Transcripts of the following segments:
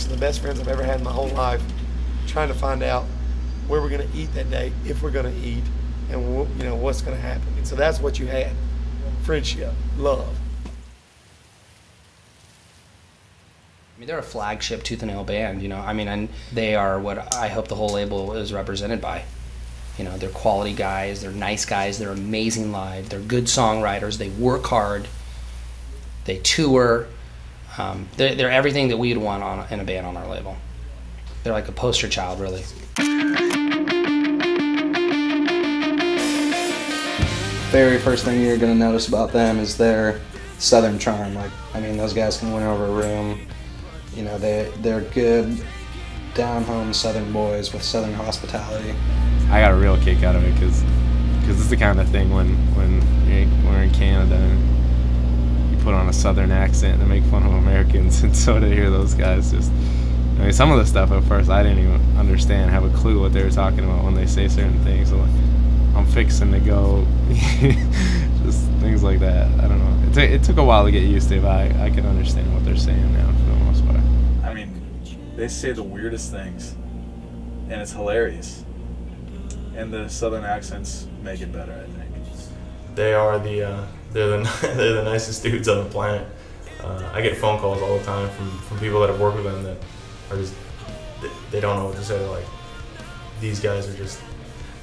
six of the best friends I've ever had in my whole life, trying to find out where we're going to eat that day, if we're going to eat, and you know what's going to happen. And so that's what you had: friendship, love. I mean, they're a flagship tooth and nail band, you know. I mean, and they are what I hope the whole label is represented by. You know, they're quality guys, they're nice guys, they're amazing live, they're good songwriters, they work hard, they tour. Um, they're, they're everything that we'd want on in a band on our label. They're like a poster child, really. very first thing you're gonna notice about them is their southern charm. Like, I mean, those guys can win over a room. You know, they they're good, down home southern boys with southern hospitality. I got a real kick out of it because it's the kind of thing when when you're, when we're in Canada and you put on a southern accent to make fun of Americans, and so to hear those guys just. I mean, some of the stuff at first I didn't even understand, have a clue what they were talking about when they say certain things. So like, I'm fixing to go, just things like that. I don't know. It, t- it took a while to get used to, but I, I can understand what they're saying now for the most part. I mean, they say the weirdest things, and it's hilarious. And the southern accents make it better, I think. They are the uh, they're the they're the nicest dudes on the planet. Uh, I get phone calls all the time from, from people that have worked with them that are just they, don't know what to say. They're like, these guys are just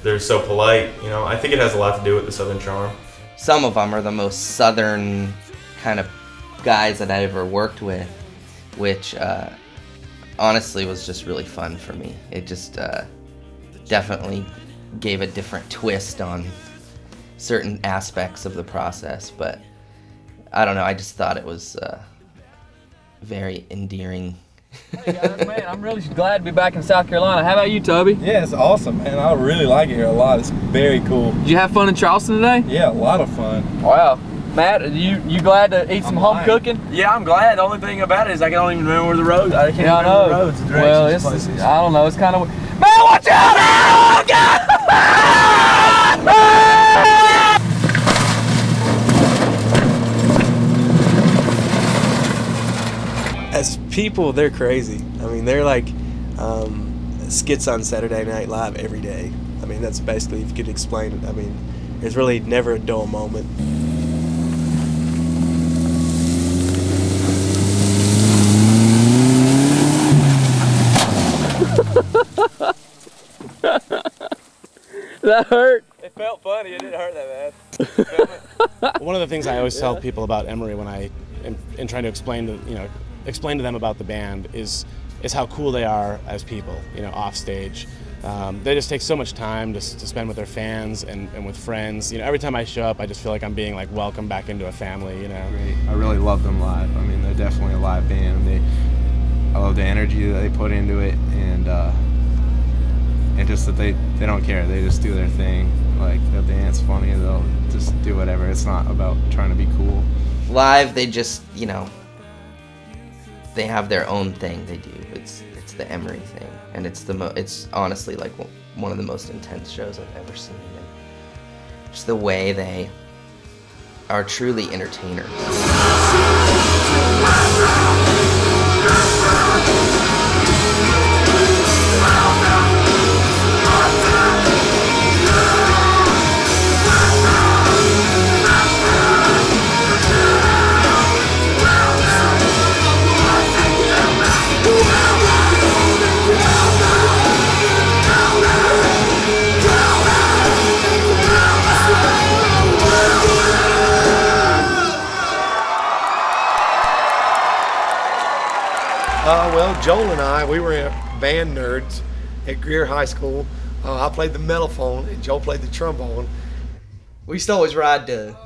they're so polite. You know, I think it has a lot to do with the southern charm. Some of them are the most southern kind of guys that I ever worked with, which uh, honestly was just really fun for me. It just uh, definitely gave a different twist on certain aspects of the process, but I don't know. I just thought it was uh, very endearing. Hey guys, man, I'm really glad to be back in South Carolina. How about you, Toby? Yeah, it's awesome, man. I really like it here a lot. It's very cool. Did you have fun in Charleston today? Yeah, a lot of fun. Wow. Matt, you you glad to eat some home lying. cooking? Yeah, I'm glad. The only thing about it is I don't even remember the road. I can't Yeah, I remember know. the roads. The well, it's, places. I don't know. It's kind of. Man, watch out! Oh, as people, they're crazy. I mean, they're like um, skits on Saturday Night Live every day. I mean, that's basically if you could explain it. I mean, there's really never a dull moment. that hurt. It felt funny. It didn't hurt that bad. One of the things I always tell people about Emery when I am, am trying to explain to you know explain to them about the band is is how cool they are as people. You know, off stage, um, they just take so much time to, to spend with their fans and, and with friends. You know, every time I show up, I just feel like I'm being like welcomed back into a family. You know. I really love them live. I mean, they're definitely a live band. They, I love the energy that they put into it, and uh, and just that they they don't care. They just do their thing. Like they'll dance funny. They'll just do whatever. It's not about trying to be cool. Live, they just, you know, they have their own thing they do. It's it's the Emery thing, and it's the mo- it's honestly like one- of the most intense shows I've ever seen. And just the way they are truly entertainers. I, we were band nerds at Greer High School. Uh, I played the mellophone and Joel played the trombone. We used to always ride to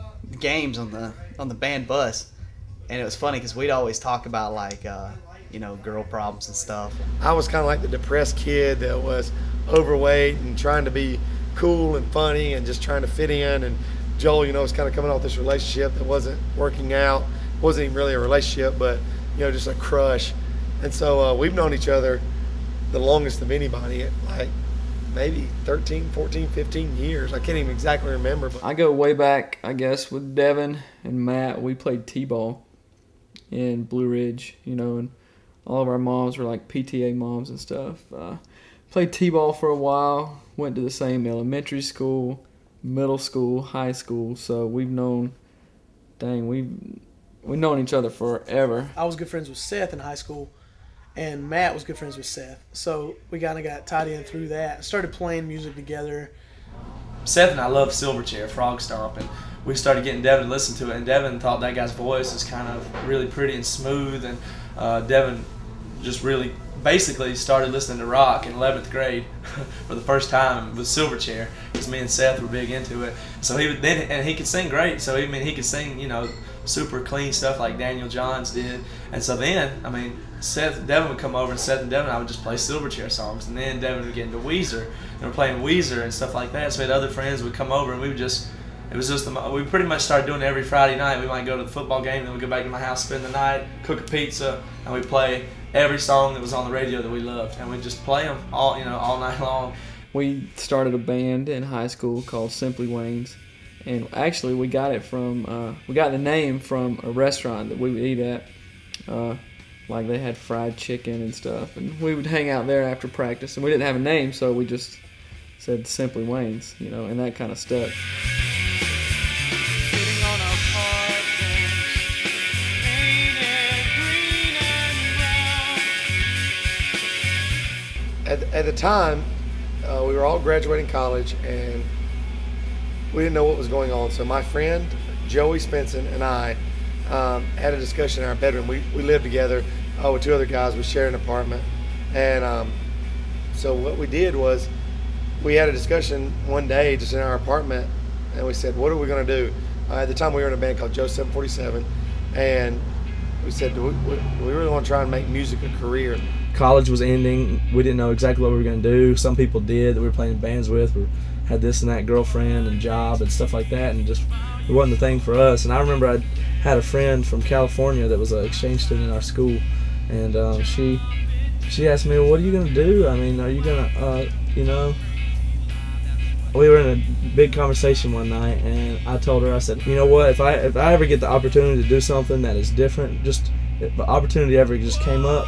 games on the on the band bus, and it was funny because we'd always talk about like uh, you know girl problems and stuff. I was kind of like the depressed kid that was overweight and trying to be cool and funny and just trying to fit in. And Joel, you know, was kind of coming off this relationship that wasn't working out. wasn't even really a relationship, but you know, just a crush. And so uh, we've known each other the longest of anybody, like maybe 13, 14, 15 years. I can't even exactly remember. But I go way back, I guess, with Devin and Matt. We played t-ball in Blue Ridge, you know, and all of our moms were like PTA moms and stuff. Uh, played t-ball for a while. Went to the same elementary school, middle school, high school. So we've known, dang, we've we've known each other forever. I was good friends with Seth in high school, and Matt was good friends with Seth. So we kind of got tied in through that. Started playing music together. Seth and I love Silverchair, Frogstomp, and we started getting Devin to listen to it. And Devin thought that guy's voice is kind of really pretty and smooth. And uh, Devin just really basically started listening to rock in 11th grade for the first time with Silverchair because me and Seth were big into it. So he then and he could sing great. So I mean he could sing you know super clean stuff like Daniel Johns did. And so then I mean Seth Devin would come over and Seth and Devin and I would just play Silverchair songs. And then Devin would get into Weezer and we're playing Weezer and stuff like that. So we had other friends would come over and we would just it was just the, we pretty much started doing it every Friday night. We might go to the football game, then we go back to my house, spend the night, cook a pizza, and we play every song that was on the radio that we loved, and we just play them all you know all night long. We started a band in high school called Simply Wayne's, and actually we got it from uh, we got the name from a restaurant that we would eat at. Uh, like they had fried chicken and stuff, and we would hang out there after practice, and we didn't have a name, so we just said Simply Wayne's, you know, and that kind of stuck. At, at the time, uh, we were all graduating college and we didn't know what was going on. So my friend Joey Spenson and I um, had a discussion in our bedroom. We, we lived together uh, with two other guys. We shared an apartment. And um, so what we did was we had a discussion one day just in our apartment and we said, what are we going to do? Uh, at the time, we were in a band called Joe 747. And we said, do we, do we really want to try and make music a career? college was ending. We didn't know exactly what we were going to do. Some people did that we were playing bands with, We had this and that girlfriend and job and stuff like that, and just it wasn't the thing for us. And I remember I had a friend from California that was an exchange student in our school, and um, she she asked me, well, "What are you to do? I mean, are you to, uh, you know?" We were in a big conversation one night, and I told her, I said, "You know what? If I if I ever get the opportunity to do something that is different, just if the opportunity ever just came up,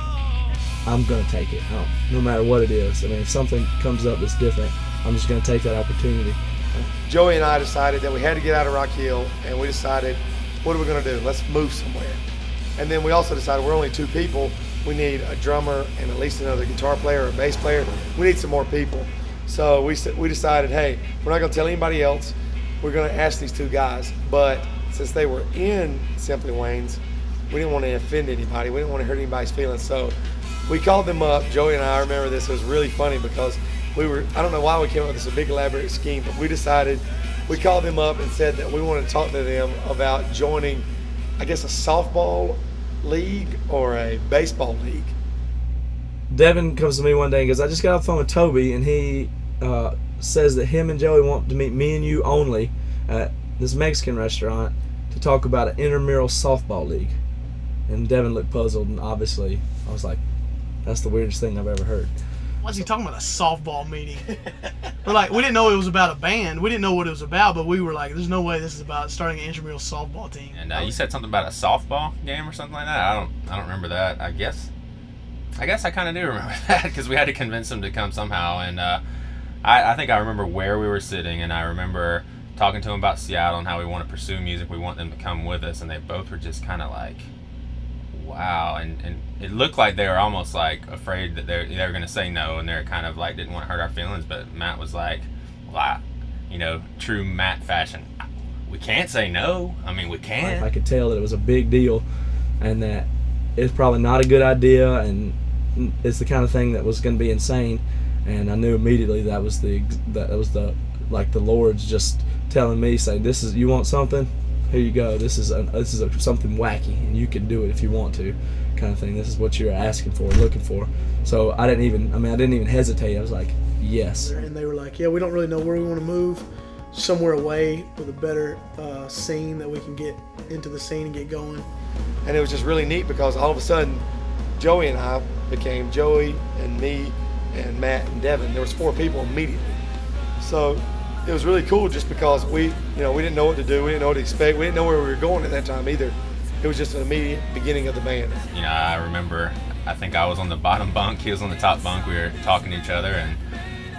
I'm gonna take it, no matter what it is. I mean, if something comes up that's different, I'm just gonna take that opportunity. Joey and I decided that we had to get out of Rock Hill, and we decided, what are we gonna do? Let's move somewhere. And then we also decided we're only two people. We need a drummer and at least another guitar player or bass player. We need some more people. So we we decided, hey, we're not gonna tell anybody else. We're gonna ask these two guys. But since they were in Simply Wayne's, we didn't want to offend anybody. We didn't want to hurt anybody's feelings. So we called them up. Joey and I, I remember this. It was really funny because we were, I don't know why we came up with this big elaborate scheme, but we decided, we called them up and said that we wanted to talk to them about joining, I guess, a softball league or a baseball league. Devin comes to me one day and goes, I just got off the phone with Toby, and he uh, says that him and Joey want to meet me and you only at this Mexican restaurant to talk about an intramural softball league. And Devin looked puzzled, and obviously, I was like, that's the weirdest thing I've ever heard. What's he talking about? A softball meeting? we're like, we didn't know it was about a band. We didn't know what it was about, but we were like, there's no way this is about starting an intramural softball team. And uh, you said something about a softball game or something like that. I don't, I don't remember that. I guess, I guess I kind of do remember that because we had to convince them to come somehow. And uh, I, I think I remember where we were sitting, and I remember talking to them about Seattle and how we want to pursue music. We want them to come with us, and they both were just kind of like wow. And, and it looked like they were almost like afraid that they're, they were going to say no and they're kind of like didn't want to hurt our feelings but matt was like well I, you know true matt fashion. We can't say no. I mean we can I could tell that it was a big deal and that it's probably not a good idea, and it's the kind of thing that was going to be insane. And I knew immediately that was the that was the like the Lord's just telling me, say, this is you want something, here you go. This is a, this is a, something wacky, and you can do it if you want to, kind of thing. This is what you're asking for, looking for. So I didn't even, I mean, I didn't even hesitate. I was like, yes. And they were like, yeah, we don't really know where we want to move. Somewhere away with a better uh, scene that we can get into the scene and get going. And it was just really neat because all of a sudden, Joey and I became Joey and me and Matt and Devin. There was four people immediately. So it was really cool just because we, you know, we didn't know what to do. We didn't know what to expect. We didn't know where we were going at that time either. It was just an immediate beginning of the band. You know, I remember, I think I was on the bottom bunk, he was on the top bunk. We were talking to each other and,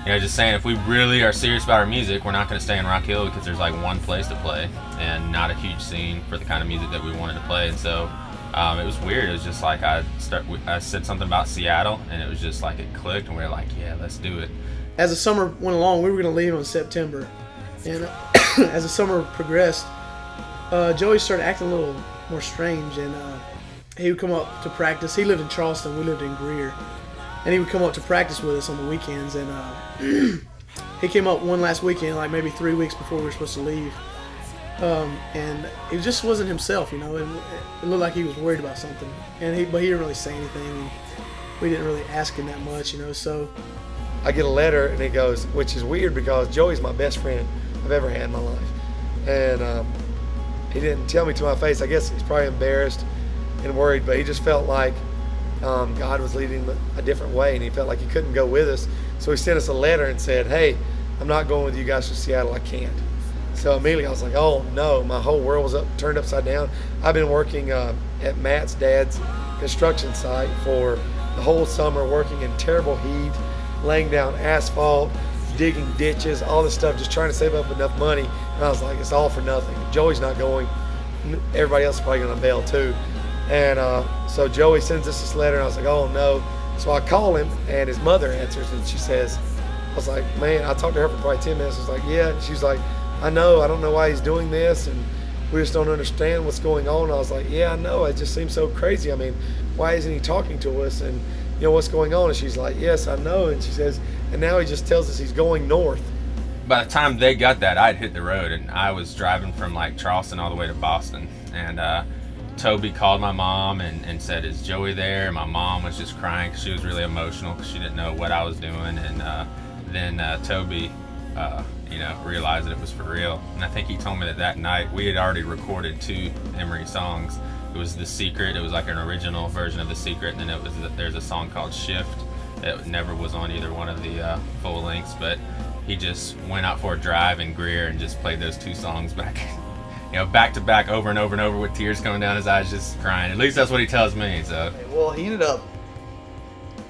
you know, just saying if we really are serious about our music, we're not going to stay in Rock Hill because there's like one place to play and not a huge scene for the kind of music that we wanted to play. And so um, it was weird. It was just like I start, I said something about Seattle and it was just like it clicked and we were like, yeah, let's do it. As the summer went along, we were going to leave in September. And as the summer progressed, uh, Joey started acting a little more strange. And uh, he would come up to practice. He lived in Charleston. We lived in Greer. And he would come up to practice with us on the weekends. And uh, he came up one last weekend, like maybe three weeks before we were supposed to leave. Um, and he just wasn't himself, you know. And it looked like he was worried about something. And he, but he didn't really say anything. We didn't really ask him that much, you know. So I get a letter and it goes, which is weird because Joey's my best friend I've ever had in my life. And um, he didn't tell me to my face. I guess he's probably embarrassed and worried, but he just felt like um, God was leading a different way and he felt like he couldn't go with us. So he sent us a letter and said, Hey, I'm not going with you guys to Seattle. I can't. So immediately I was like, Oh no, my whole world was up, turned upside down. I've been working uh, at Matt's dad's construction site for the whole summer, working in terrible heat laying down asphalt, digging ditches, all this stuff, just trying to save up enough money. And I was like, it's all for nothing. Joey's not going. Everybody else is probably going to bail too. And uh, so Joey sends us this letter, and I was like, oh no. So I call him, and his mother answers, and she says, I was like, man, I talked to her for probably 10 minutes. I was like, yeah. She's like, I know. I don't know why he's doing this, and we just don't understand what's going on. I was like, yeah, I know. It just seems so crazy. I mean, why isn't he talking to us? And you know what's going on? And she's like, yes, I know. And she says, and now he just tells us he's going north. By the time they got that, I'd hit the road and I was driving from like Charleston all the way to Boston. And uh, Toby called my mom and, and said, is Joey there? And my mom was just crying because she was really emotional because she didn't know what I was doing. And uh, then uh, Toby, uh, you know, realized that it was for real. And I think he told me that that night we had already recorded two Emery songs it was The Secret. It was like an original version of The Secret, and then it was there's a song called Shift that never was on either one of the uh, full lengths, but he just went out for a drive in Greer and just played those two songs back, you know, back to back over and over and over with tears coming down his eyes, just crying. At least that's what he tells me. So. Well, he ended up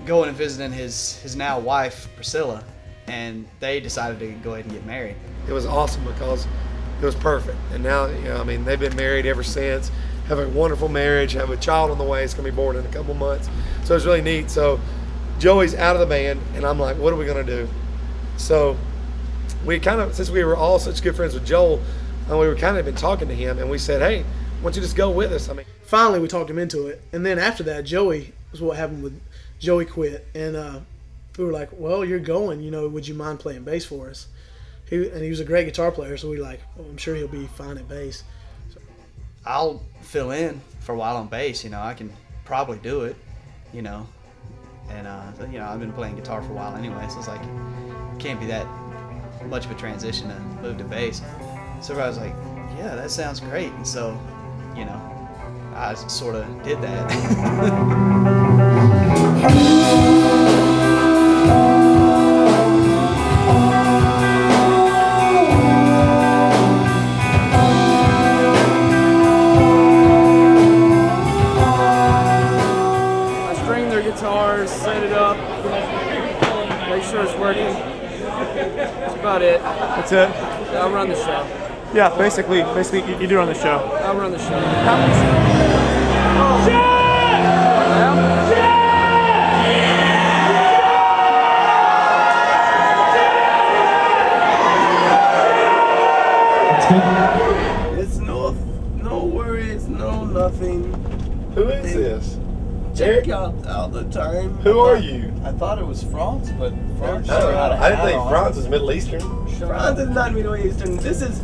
going and visiting his his now wife Priscilla, and they decided to go ahead and get married. It was awesome because it was perfect, and now you know, I mean, they've been married ever since have a wonderful marriage, have a child on the way. It's going to be born in a couple months. So it's really neat. So Joey's out of the band, and I'm like, what are we going to do? So we kind of, since we were all such good friends with Joel, and we were kind of been talking to him, and we said, hey, why don't you just go with us? I mean, finally we talked him into it, and then after that, Joey was what happened with Joey quit, and uh, we were like, well, you're going, you know, would you mind playing bass for us? He and he was a great guitar player, so we were like, well, I'm sure he'll be fine at bass. I'll fill in for a while on bass. You know, I can probably do it. You know, and uh, you know I've been playing guitar for a while anyway, so it's like it can't be that much of a transition to move to bass. So I was like, yeah, that sounds great. And so, you know, I sort of did that. That's it. I'll run the show. Yeah, basically, basically, you, you do run the show. I'll run the show. It's no, no worries, no nothing. Who is this? check out all the time. Who are you? I thought it was France, but France. Oh, I, don't. I didn't think France was Middle Eastern. France is not Middle Eastern. This is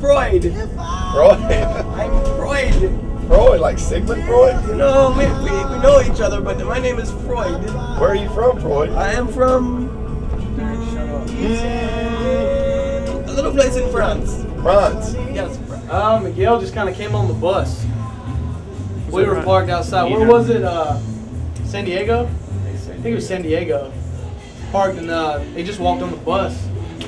Freud. Freud. I'm Freud. Freud, like Sigmund Freud? No, we, we, we know each other, but my name is Freud. Where are you from, Freud? I am from a little place in France. France. Yes. Uh, Miguel just kind of came on the bus. We were parked outside. Where was it? Uh, San Diego? I think it was San Diego. Parked and uh, he just walked on the bus,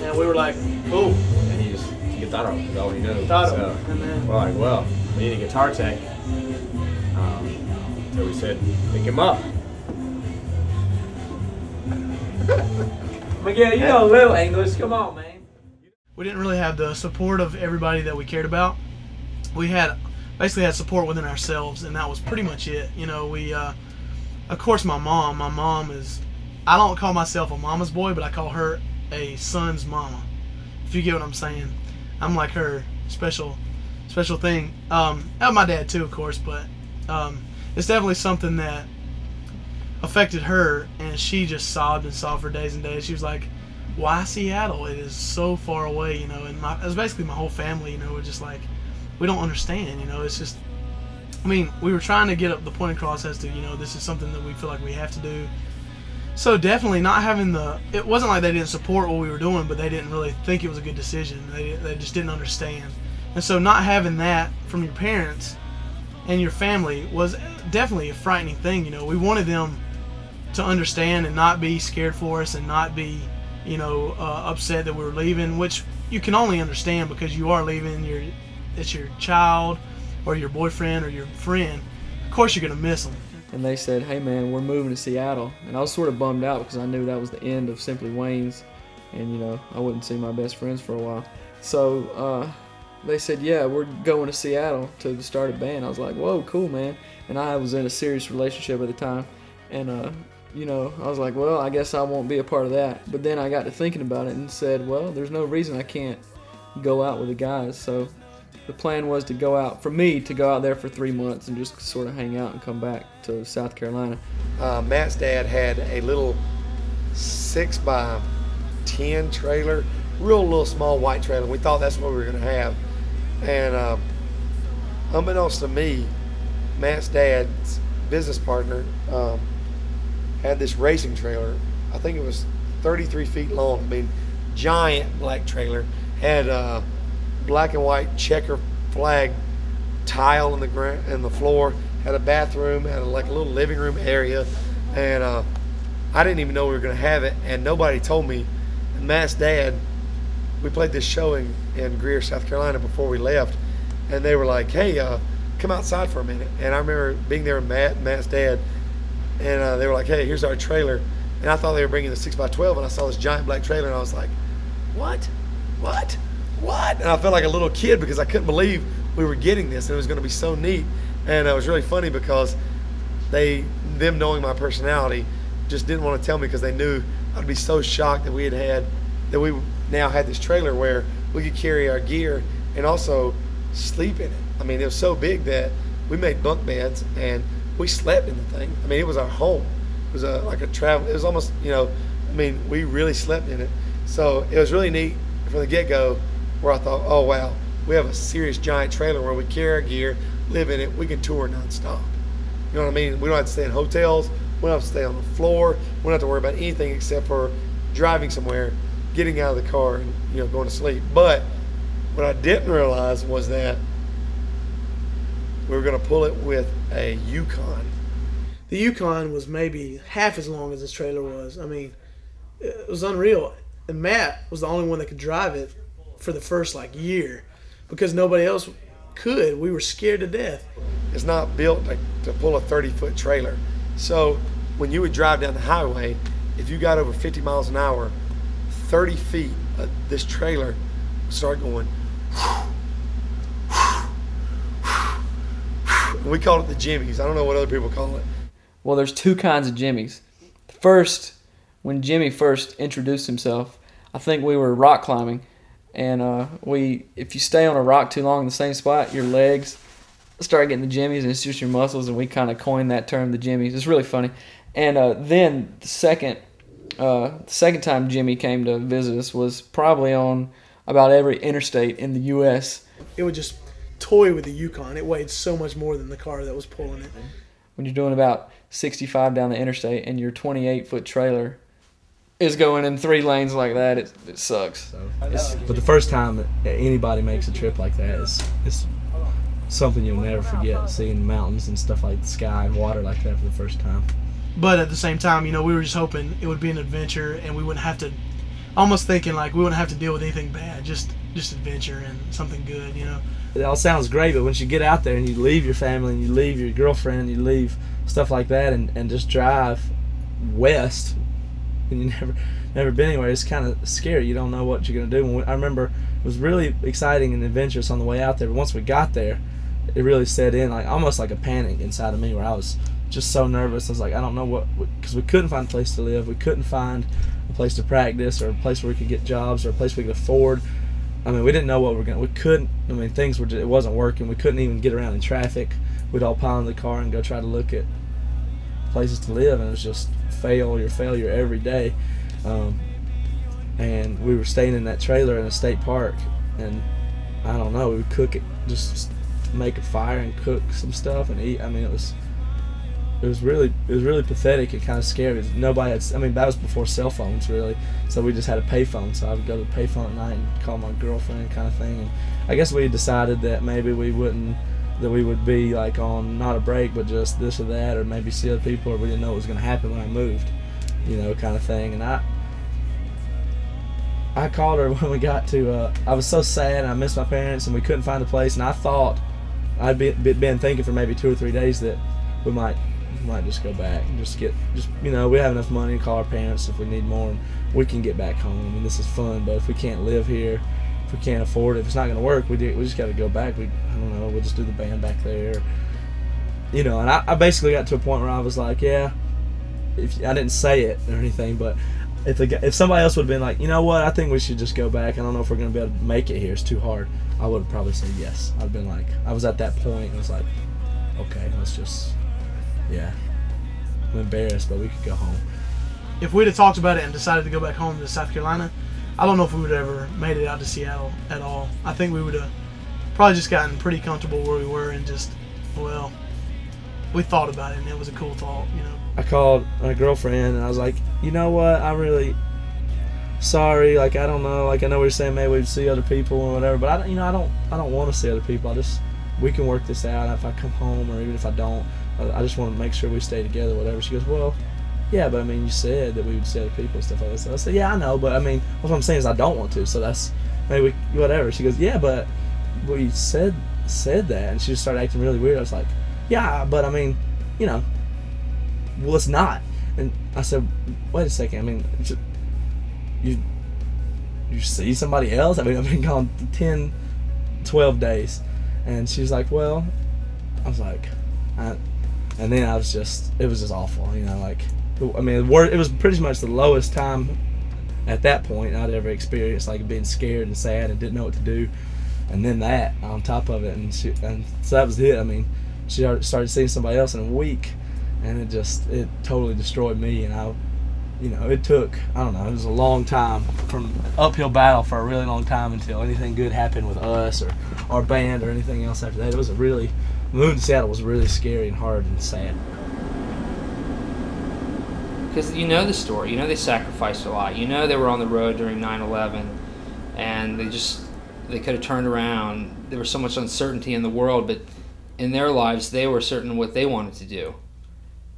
and we were like, "Ooh." And he just guitarro is all he knew. Guitarro, So, and then- we're like, well, we need a guitar tech. Um, so we said, pick him up. Miguel, you know a little English. Come on, man. we didn't really have the support of everybody that we cared about. We had basically had support within ourselves, and that was pretty much it. You know, we, uh, of course, my mom. My mom is, I don't call myself a mama's boy, but I call her a son's mama. If you get what I'm saying, I'm like her special, special thing. Um, and my dad too, of course, but um, it's definitely something that affected her, and she just sobbed and sobbed for days and days. She was like, "Why Seattle? It is so far away," you know. And my, it was basically my whole family, you know, were just like, we don't understand, you know. It's just, I mean, we were trying to get up the point across as to, you know, this is something that we feel like we have to do. So definitely not having the, it wasn't like they didn't support what we were doing, but they didn't really think it was a good decision. They, they just didn't understand. And so not having that from your parents and your family was definitely a frightening thing. You know, we wanted them to understand and not be scared for us and not be, you know, uh, upset that we were leaving, which you can only understand because you are leaving your, it's your child or your boyfriend or your friend. Of course, you're gonna miss them. And they said, "Hey man, we're moving to Seattle," and I was sort of bummed out because I knew that was the end of Simply Wayne's, and you know I wouldn't see my best friends for a while. So uh, they said, "Yeah, we're going to Seattle to start a band." I was like, "Whoa, cool, man!" And I was in a serious relationship at the time, and uh, you know I was like, "Well, I guess I won't be a part of that." But then I got to thinking about it and said, "Well, there's no reason I can't go out with the guys." So the plan was to go out for me to go out there for three months and just sort of hang out and come back to South Carolina. Uh, Matt's dad had a little six by ten trailer, real little small white trailer. We thought that's what we were gonna have, and uh, unbeknownst to me, Matt's dad's business partner um, had this racing trailer. I think it was 33 feet long. I mean, giant black trailer. Had uh, black and white checker flag tile in the ground in the floor. Had a bathroom. Had a, like a little living room area, and uh, I didn't even know we were gonna have it. And nobody told me. And Matt's dad, we played this show in, in Greer, South Carolina before we left, and they were like, "Hey, uh, come outside for a minute." And I remember being there with Matt, Matt's dad, and uh, they were like, "Hey, here's our trailer." And I thought they were bringing the six x twelve, and I saw this giant black trailer, and I was like, "What? What? What?" And I felt like a little kid because I couldn't believe we were getting this, and it was going to be so neat. And it was really funny because they, them knowing my personality, just didn't want to tell me because they knew I'd be so shocked that we had had, that we now had this trailer where we could carry our gear and also sleep in it. I mean, it was so big that we made bunk beds and we slept in the thing. I mean, it was our home. It was a, like a travel. It was almost, you know, I mean, we really slept in it. So it was really neat from the get go where I thought, oh, wow, we have a serious giant trailer where we carry our gear, live in it, we can tour nonstop. You know what I mean? We don't have to stay in hotels. We don't have to stay on the floor. We don't have to worry about anything except for driving somewhere, getting out of the car, and you know going to sleep. But what I didn't realize was that we were going to pull it with a Yukon. The Yukon was maybe half as long as this trailer was. I mean, it was unreal. And Matt was the only one that could drive it for the first like year because nobody else could. We were scared to death. It's not built to, to pull a 30 foot trailer. So when you would drive down the highway, if you got over 50 miles an hour, 30 feet of this trailer started start going. We call it the Jimmies. I don't know what other people call it. Well, there's two kinds of jimmies. First, when Jimmy first introduced himself, I think we were rock climbing, and uh, we if you stay on a rock too long in the same spot, your legs start getting the jimmies, and it's just your muscles, and we kind of coined that term, the jimmies. It's really funny. And uh, then the second, uh, the second time Jimmy came to visit us was probably on about every interstate in the U.S. It would just toy with the Yukon. It weighed so much more than the car that was pulling it. When you're doing about 65 down the interstate, and your 28 foot trailer is going in three lanes like that, it, it sucks. It's, but the first time that anybody makes a trip like that is it's something you'll never forget. Seeing mountains and stuff like the sky and water like that for the first time. But at the same time, you know, we were just hoping it would be an adventure and we wouldn't have to, almost thinking like we wouldn't have to deal with anything bad, just just adventure and something good, you know. It all sounds great, but once you get out there and you leave your family and you leave your girlfriend and you leave stuff like that and, and just drive west and you never never been anywhere, it's kind of scary. You don't know what you're gonna do. And I remember it was really exciting and adventurous on the way out there, but once we got there, it really set in like almost like a panic inside of me where I was just so nervous. I was like, I don't know what because we couldn't find a place to live, we couldn't find a place to practice or a place where we could get jobs or a place we could afford. I mean, we didn't know what we were gonna. We couldn't. I mean, things were. Just, it wasn't working. We couldn't even get around in traffic. We'd all pile in the car and go try to look at places to live, and it was just failure, failure every day. Um, and we were staying in that trailer in a state park, and I don't know. We would cook it, just make a fire and cook some stuff and eat. I mean, it was it was really it was really pathetic and kind of scary. Nobody had. I mean, that was before cell phones really. So we just had a payphone. So I would go to the payphone at night and call my girlfriend, kind of thing. And I guess we decided that maybe we wouldn't that we would be like on not a break, but just this or that, or maybe see other people, or we didn't know what was going to happen when I moved, you know, kind of thing. And I I called her when we got to. Uh, I was so sad. And I missed my parents, and we couldn't find a place. And I thought I'd be, been thinking for maybe two or three days that we might might just go back and just get just you know we have enough money to call our parents if we need more and we can get back home mean this is fun but if we can't live here we can't afford it if it's not going to work we do, we just got to go back. We I don't know we'll just do the band back there. You know and I, I basically got to a point where I was like yeah if I didn't say it or anything but if the, if somebody else would have been like you know what? I think we should just go back. I don't know if we're going to be able to make it here. It's too hard. I would have probably said yes. I'd been like I was at that point I was like okay let's just yeah. I'm embarrassed, but we could go home. If we'd have talked about it and decided to go back home to South Carolina, I don't know if we would have ever made it out to Seattle at all. I think we would have probably just gotten pretty comfortable where we were and just, well, we thought about it and it was a cool thought, you know. I called my girlfriend and I was like, you know what, I'm really sorry, like I don't know, like I know we are saying maybe we'd see other people or whatever, but I, don't, you know, I don't, I don't want to see other people. I just, we can work this out if I come home or even if I don't. I just want to make sure we stay together, whatever. She goes, well, yeah, but I mean, you said that we would see other people and stuff like that. So I said, yeah, I know, but I mean, what I'm saying is I don't want to. So that's maybe we, whatever. She goes, yeah, but we said said that, and she just started acting really weird. I was like, yeah, but I mean, you know, well, it's not. And I said, wait a second. I mean, you you see somebody else? I mean, I've been gone 10, 12 days, and she's like, well, I was like, I and then I was just it was just awful, you know, like I mean, it was pretty much the lowest time at that point I'd ever experienced, like being scared and sad and didn't know what to do, and then that on top of it, and she, and so that was it. I mean, she started seeing somebody else in a week, and it just it totally destroyed me, and I. You know, it took, I don't know, it was a long time from uphill battle for a really long time until anything good happened with us or our band or anything else after that. It was a really, moving to Seattle was really scary and hard and sad. Because you know the story. You know they sacrificed a lot. You know they were on the road during 9/11, and they just they could have turned around. There was so much uncertainty in the world, but in their lives they were certain what they wanted to do.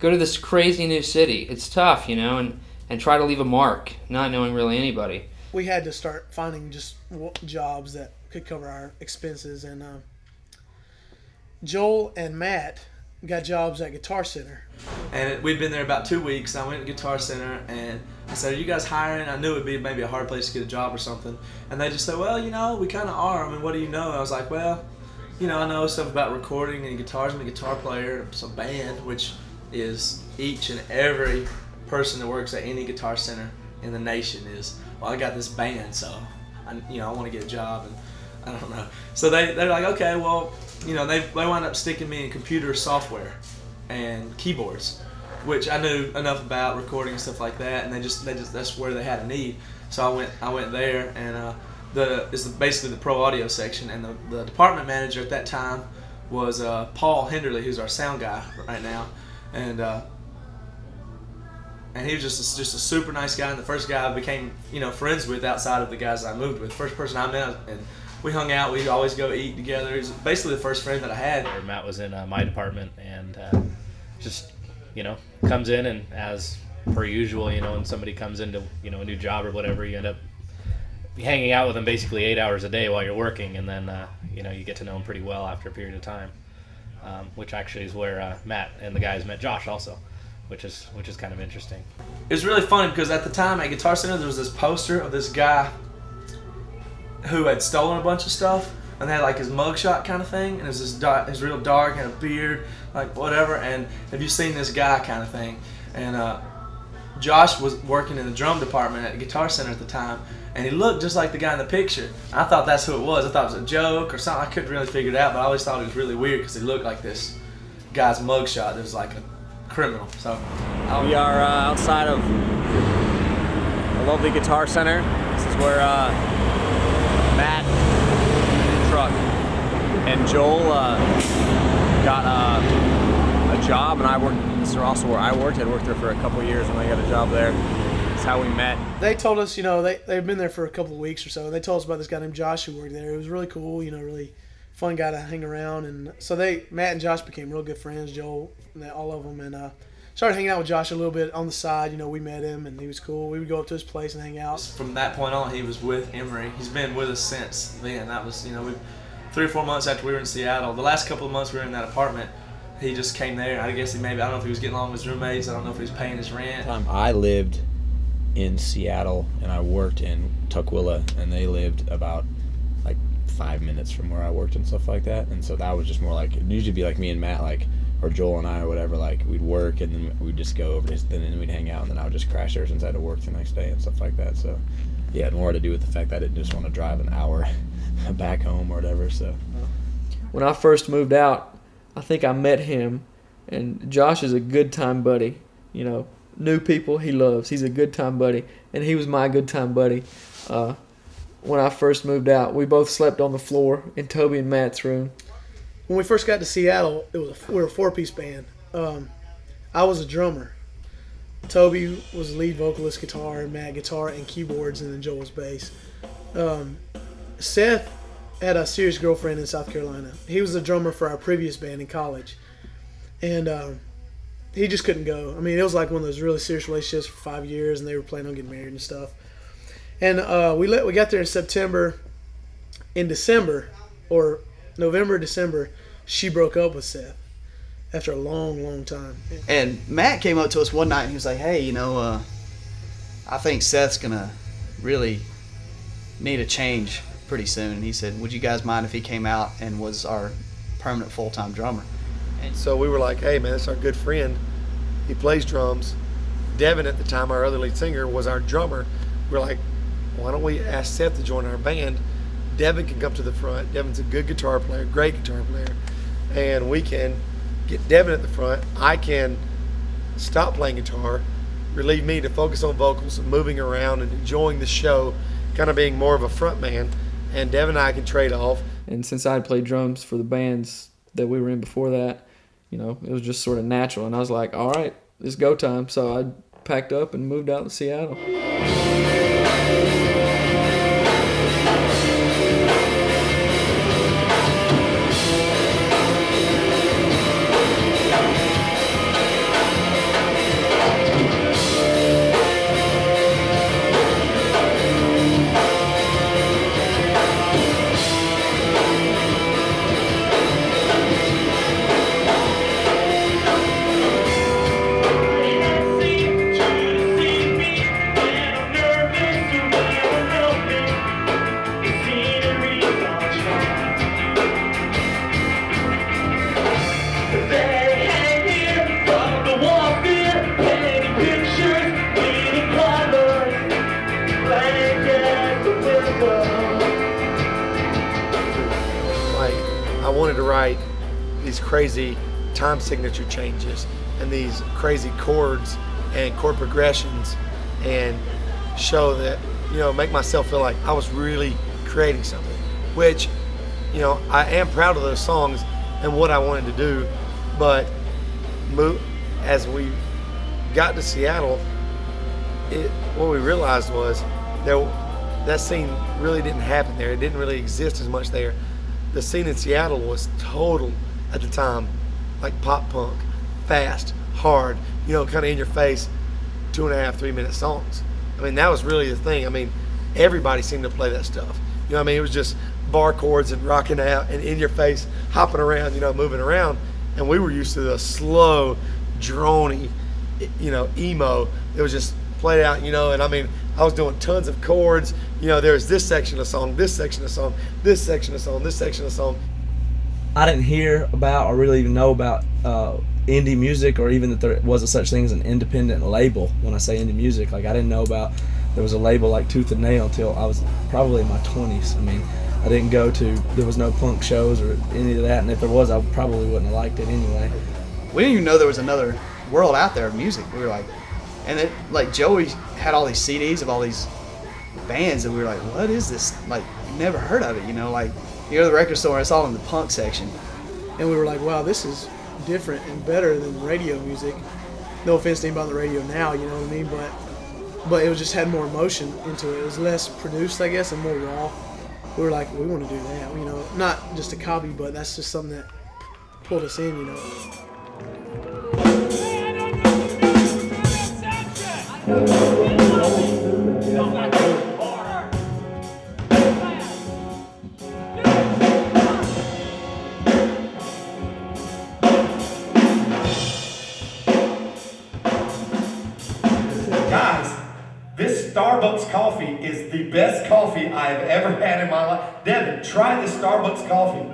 Go to this crazy new city. It's tough, you know, and and try to leave a mark, not knowing really anybody. We had to start finding just jobs that could cover our expenses and. Uh, Joel and Matt got jobs at Guitar Center. And we'd been there about two weeks. I went to Guitar Center and I said, Are you guys hiring? I knew it'd be maybe a hard place to get a job or something. And they just said, Well, you know, we kind of are. I mean, what do you know? And I was like, Well, you know, I know stuff about recording and guitars. I'm a guitar player, some band, which is each and every person that works at any guitar center in the nation is, Well, I got this band, so I, you know, I want to get a job. And I don't know. So they, they're like, Okay, well, you know, they they wound up sticking me in computer software and keyboards, which I knew enough about recording and stuff like that, and they just they just that's where they had a need. So I went I went there, and uh, the is basically the pro audio section, and the, the department manager at that time was uh, Paul Henderly, who's our sound guy right now, and. Uh, and he was just a, just a super nice guy, and the first guy I became you know friends with outside of the guys I moved with. First person I met, and we hung out. We always go eat together. He was basically the first friend that I had. Matt was in uh, my department, and uh, just you know comes in and as per usual, you know, when somebody comes into you know a new job or whatever, you end up hanging out with them basically eight hours a day while you're working, and then uh, you know you get to know them pretty well after a period of time. Um, which actually is where uh, Matt and the guys met Josh also, which is which is kind of interesting. It was really funny because at the time at Guitar Center there was this poster of this guy who had stolen a bunch of stuff and they had like his mugshot kind of thing and it was this dark, his real dark and a beard like whatever and have you seen this guy kind of thing? And uh, Josh was working in the drum department at Guitar Center at the time and he looked just like the guy in the picture. I thought that's who it was. I thought it was a joke or something. I couldn't really figure it out but I always thought it was really weird because he looked like this guy's mugshot that was like a criminal so. We are uh, outside of a lovely Guitar Center. This is where uh, Matt truck and Joel uh, got uh, a job and I worked this is also where I worked I'd worked there for a couple years and I got a job there that's how we met They told us, you know, they, they've been there for a couple of weeks or so. And they told us about this guy named Josh who worked there. It was really cool, you know, really fun guy to hang around. And so they, Matt and Josh became real good friends, Joel, and all of them. And uh, started hanging out with Josh a little bit on the side. You know, we met him and he was cool. We would go up to his place and hang out. from that point on, he was with Emery. He's been with us since then. That was, you know, we, three or four months after we were in Seattle. The last couple of months we were in that apartment, he just came there. I guess he maybe, I don't know if he was getting along with his roommates. I don't know if he was paying his rent. time I lived in Seattle and I worked in Tukwila and they lived about like five minutes from where I worked and stuff like that and so that was just more like it usually be like me and Matt like or Joel and I or whatever like we'd work and then we'd just go over to his, then we'd hang out and then I would just crash there since I had to work the next day and stuff like that so yeah it more to do with the fact that I didn't just want to drive an hour back home or whatever so when I first moved out, I think I met him, and Josh is a good time buddy. You know, new people he loves. He's a good time buddy, and he was my good time buddy. Uh, when I first moved out, we both slept on the floor in Toby and Matt's room. When we first got to Seattle, it was a, we were a four piece band. Um, I was a drummer. Toby was lead vocalist, guitar, Matt guitar and keyboards, and then Joel was bass. Um, Seth had a serious girlfriend in South Carolina. He was the drummer for our previous band in college, and um, he just couldn't go. I mean, it was like one of those really serious relationships for five years, and they were planning on getting married and stuff. And uh, we let we got there in September. In December, or November, December, she broke up with Seth after a long, long time. And Matt came up to us one night and he was like, "Hey, you know, uh, I think Seth's gonna really need a change pretty soon." And he said, "Would you guys mind if he came out and was our permanent full time drummer?" And so we were like, hey man, that's our good friend. He plays drums. Devin at the time, our other lead singer, was our drummer. We are like, why don't we ask Seth to join our band? Devin can come to the front. Devin's a good guitar player, great guitar player. And we can get Devin at the front. I can stop playing guitar, relieve me to focus on vocals and moving around and enjoying the show, kind of being more of a front man. And Devin and I can trade off. And since I had played drums for the bands that we were in before that, you know, it was just sort of natural. And I was like, all right, it's go time. So I packed up and moved out to Seattle. Crazy time signature changes and these crazy chords and chord progressions and show that, you know, make myself feel like I was really creating something, which, you know, I am proud of those songs and what I wanted to do, but as we got to Seattle, it, what we realized was there that scene really didn't happen there. It didn't really exist as much there. The scene in Seattle was total at the time, like pop punk, fast, hard, you know, kind of in your face, two and a half, three minute songs. I mean, that was really the thing. I mean, everybody seemed to play that stuff. You know, I mean, it was just bar chords and rocking out and in your face, hopping around, you know, moving around. And we were used to the slow, drony, you know, emo. It was just played out, you know, and I mean, I was doing tons of chords. You know, there's this section of song, this section of song, this section of song, this section of song. I didn't hear about or really even know about uh, indie music or even that there was a such thing as an independent label. When I say indie music, like I didn't know about there was a label like Tooth and Nail until I was probably in my 20s. I mean, I didn't go to there was no punk shows or any of that, and if there was, I probably wouldn't have liked it anyway. We didn't even know there was another world out there of music. We were like, and it like Joey had all these CDs of all these bands, and we were like, what is this? Like, never heard of it, you know? Like, you go to the record store, it's all in the punk section. And we were like, wow, this is different and better than radio music. No offense to anybody on the radio now, you know what I mean? But but it was just had more emotion into it. It was less produced, I guess, and more raw. We were like, we want to do that, you know, not just a copy, but that's just something that pulled us in, you know. Best coffee I've ever had in my life. Devin, try the Starbucks coffee.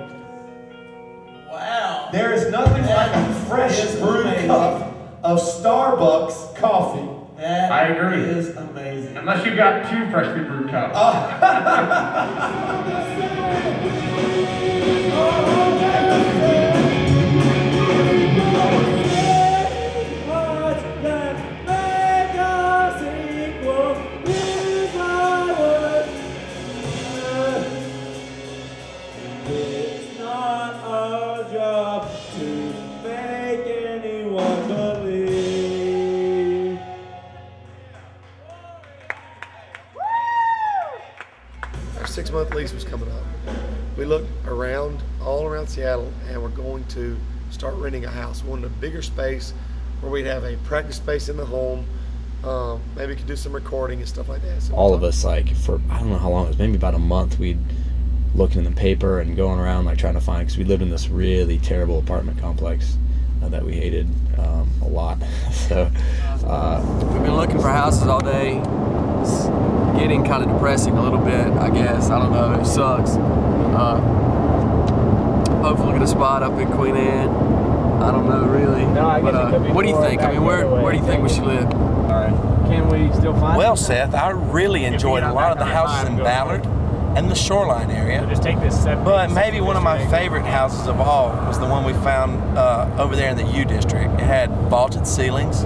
Wow. There is nothing like a fresh brewed cup of Starbucks coffee. I agree. It is amazing. Unless you've got two freshly brewed cups. It's We looked around, all around Seattle, and we're going to start renting a house. We wanted a bigger space where we'd have a practice space in the home. Um, maybe we could do some recording and stuff like that. So all of us like for I don't know how long it was maybe about a month we'd looking in the paper and going around like trying to find because we lived in this really terrible apartment complex uh, that we hated um, a lot so uh, We've been looking for houses all day. It's getting kind of depressing a little bit, I guess. I don't know. It sucks. Uh, hopefully, get a spot up in Queen Anne. I don't know really. but uh, what do you think? I mean, where where do you think we should live? All right. Can we still find Well, Seth, I really enjoyed a lot of the houses in Ballard and the shoreline area. just take this. But maybe one of my favorite houses of all was the one we found uh, over there in the U District. It had vaulted ceilings,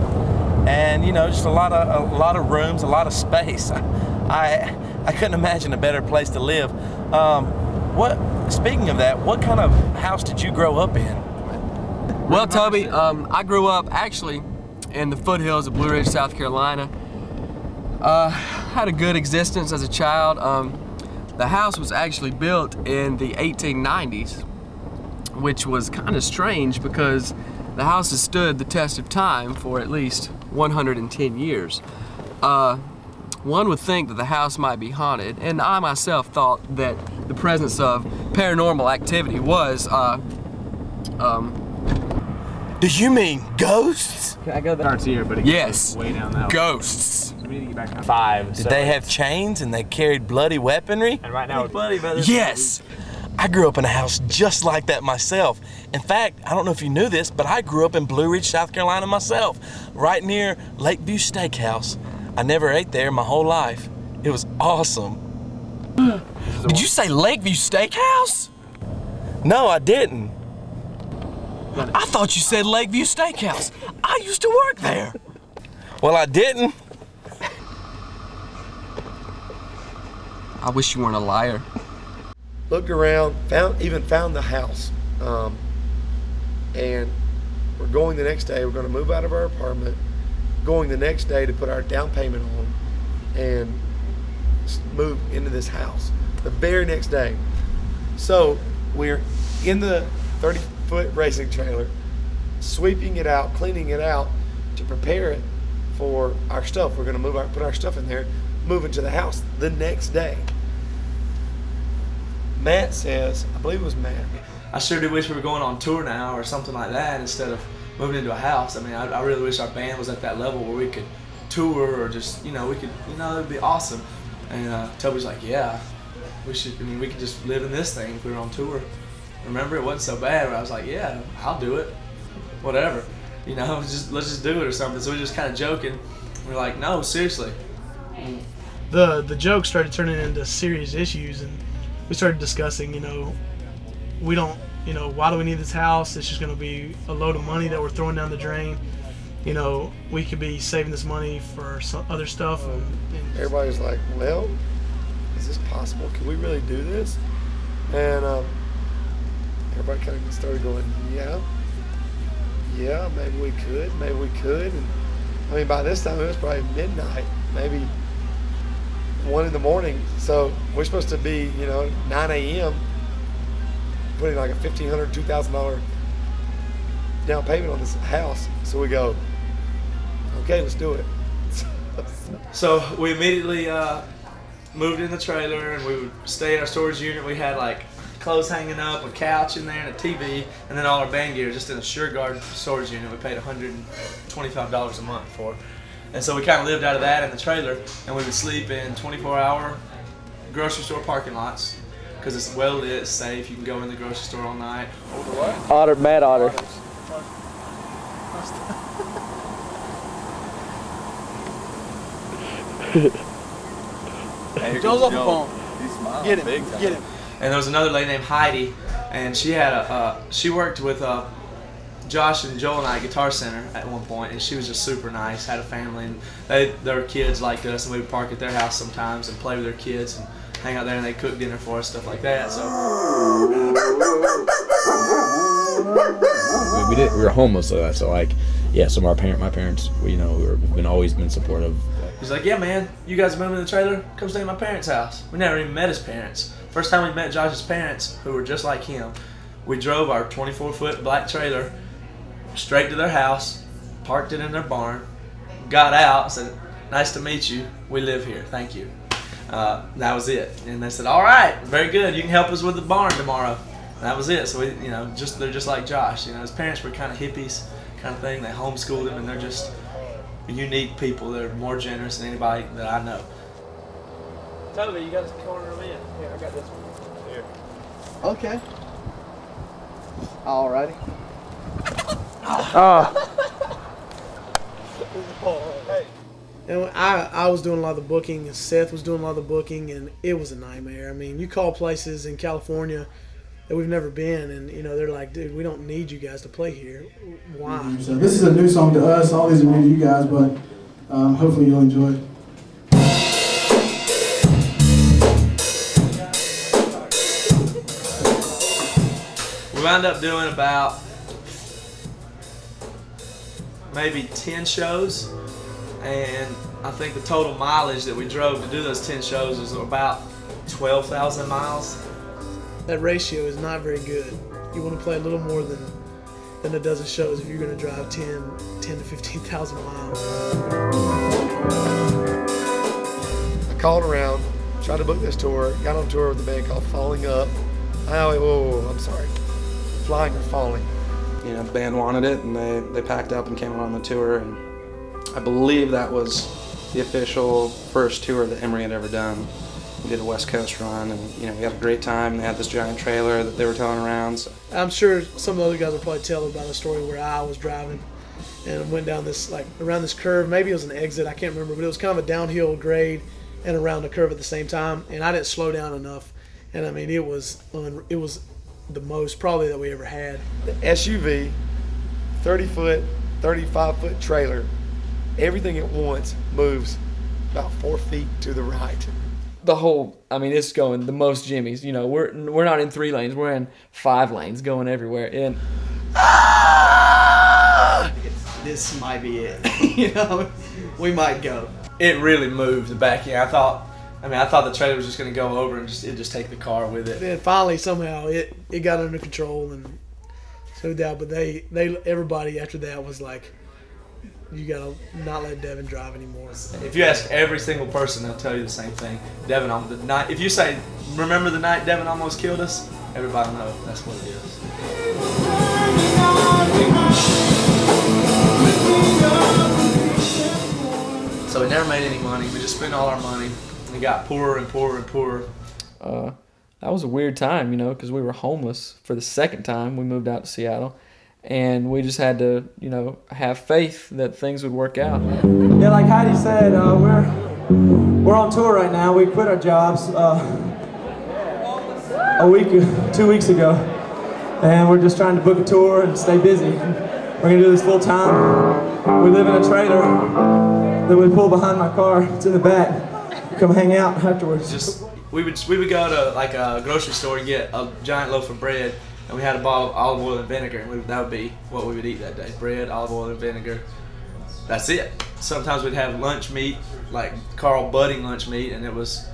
and you know, just a lot of a lot of rooms, a lot of space. I I couldn't imagine a better place to live. Um, what? Speaking of that, what kind of house did you grow up in? Well, Toby, um, I grew up actually in the foothills of Blue Ridge, South Carolina. Uh, had a good existence as a child. Um, the house was actually built in the 1890s, which was kind of strange because the house has stood the test of time for at least 110 years. Uh, one would think that the house might be haunted, and I myself thought that the presence of paranormal activity was uh, um, Do you mean ghosts? Can I go there? Starts here, but it Yes. way down that. Ghosts. So we need to get back on five. Did so they have chains and they carried bloody weaponry? And right now, bloody Yes. I grew up in a house just like that myself. In fact, I don't know if you knew this, but I grew up in Blue Ridge, South Carolina myself, right near Lakeview Steakhouse. I never ate there my whole life. It was awesome. Did you say Lakeview Steakhouse? No, I didn't. I thought you said Lakeview Steakhouse. I used to work there. Well, I didn't. I wish you weren't a liar. Looked around, found even found the house, um, and we're going the next day. We're going to move out of our apartment. Going the next day to put our down payment on, and move into this house. The very next day. So we're in the 30 foot racing trailer, sweeping it out, cleaning it out to prepare it for our stuff. We're going to move our put our stuff in there, move into the house the next day. Matt says, I believe it was Matt. I sure do wish we were going on tour now or something like that instead of moving into a house. I mean, I, I really wish our band was at that level where we could tour or just, you know, we could, you know, it'd be awesome. And uh, Toby's like, yeah, we should, I mean, we could just live in this thing if we were on tour. Remember, it wasn't so bad. But I was like, yeah, I'll do it. Whatever. You know, just let's just do it or something. So we are just kind of joking. We're like, no, seriously. the the joke started turning into serious issues and we started discussing you know we don't you know why do we need this house it's just going to be a load of money that we're throwing down the drain you know we could be saving this money for some other stuff and, and Everybody's like, well, is this possible? Can we really do this? And um, everybody kind of started going, yeah, yeah, maybe we could, maybe we could. And I mean, by this time it was probably midnight, maybe one in the morning. So we're supposed to be, you know, 9 a.m. putting like a $1,500, $2,000 down payment on this house. So we go, okay, let's do it. So we immediately uh, moved in the trailer and we would stay in our storage unit. We had like clothes hanging up, a couch in there, and a TV, and then all our band gear just in a Shurgard storage unit. We paid $125 a month for. And so we kind of lived out of that in the trailer, and we would sleep in 24-hour grocery store parking lots because it's well lit, it's safe. You can go in the grocery store all night. Otter, mad otter. Joe's off the phone. Get him. Get him. And there was another lady named Heidi, and she had a uh, she worked with uh, Josh and Joel and I at Guitar Center at one point, and she was just super nice. Had a family, and they their kids liked us, and we would park at their house sometimes and play with their kids and hang out there, and they cook dinner for us, stuff like that. So we, we did. We were homeless, so that's so like, yeah. So our parent, my parents, we, you know, we were, have been always been supportive. he's like, "Yeah, man, you guys moving in the trailer? Come stay at my parents' house." We never even met his parents. First time we met Josh's parents, who were just like him, we drove our 24 foot black trailer straight to their house, parked it in their barn, got out, said, "Nice to meet you. We live here. Thank you." Uh, that was it. And they said, "All right, very good. You can help us with the barn tomorrow." And that was it. So we, you know, just they're just like Josh. You know, his parents were kind of hippies, kind of thing. They homeschooled him, and they're just unique people. They're more generous than anybody that I know. Toby, you got to corner them in. Here, I got this one. Here. Okay. Alrighty. And I, I was doing a lot of the booking, and Seth was doing a lot of the booking, and it was a nightmare. I mean, you call places in California that we've never been, and you know they're like, "Dude, we don't need you guys to play here. Why?" So this is a new song to us. All these are new to you guys, but um, hopefully you'll enjoy it. We wound up doing about maybe 10 shows, and I think the total mileage that we drove to do those 10 shows was about 12,000 miles. That ratio is not very good. You want to play a little more than than a dozen shows if you're going to drive 10, 10 to 15,000 miles. I called around, tried to book this tour, got on tour with a band called Falling Up. Oh, wait, whoa, whoa, whoa, I'm sorry. Flying or Falling. you know, the band wanted it and they, they packed up and came on the tour. And I believe that was the official first tour that Emery had ever done. We did a West Coast run and, you know, we had a great time. They had this giant trailer that they were towing around. So I'm sure some of the other guys will probably tell about a story where I was driving and went down this like around this curve. Maybe it was an exit, I can't remember, but it was kind of a downhill grade and around the curve at the same time. And I didn't slow down enough. And I mean, it was it was the most probably that we ever had. The SUV, 30 foot, 35 foot trailer, everything at once moves about four feet to the right. The whole, I mean, it's going the most jimmies. You know, we're we're not in three lanes. We're in five lanes, going everywhere. And ah! This might be it. you know, we might go. It really moved the back end. I thought, I mean, I thought the trailer was just going to go over and just it just take the car with it. Then finally somehow it, it got under control and so doubt. But they they everybody after that was like, you gotta not let Devin drive anymore. If you ask every single person, they'll tell you the same thing. Devin, on the night. If you say, "Remember the night Devin almost killed us?" Everybody will know that's what it is. So we never made any money. We just spent all our money. We got poorer and poorer and poorer. uh, that was a weird time, you know, because we were homeless for the second time. We moved out to Seattle, and we just had to, you know, have faith that things would work out. Yeah, like Heidi said, uh, we're we're on tour right now. We quit our jobs uh, a week, two weeks ago, and we're just trying to book a tour and stay busy. We're gonna do this full time. We live in a trailer that we pull behind my car. It's in the back. Come hang out afterwards. Just we would we would go to like a grocery store and get a giant loaf of bread, and we had a bottle of olive oil and vinegar, and we, that would be what we would eat that day: bread, olive oil, and vinegar. That's it. Sometimes we'd have lunch meat, like Carl Buddig lunch meat, and it was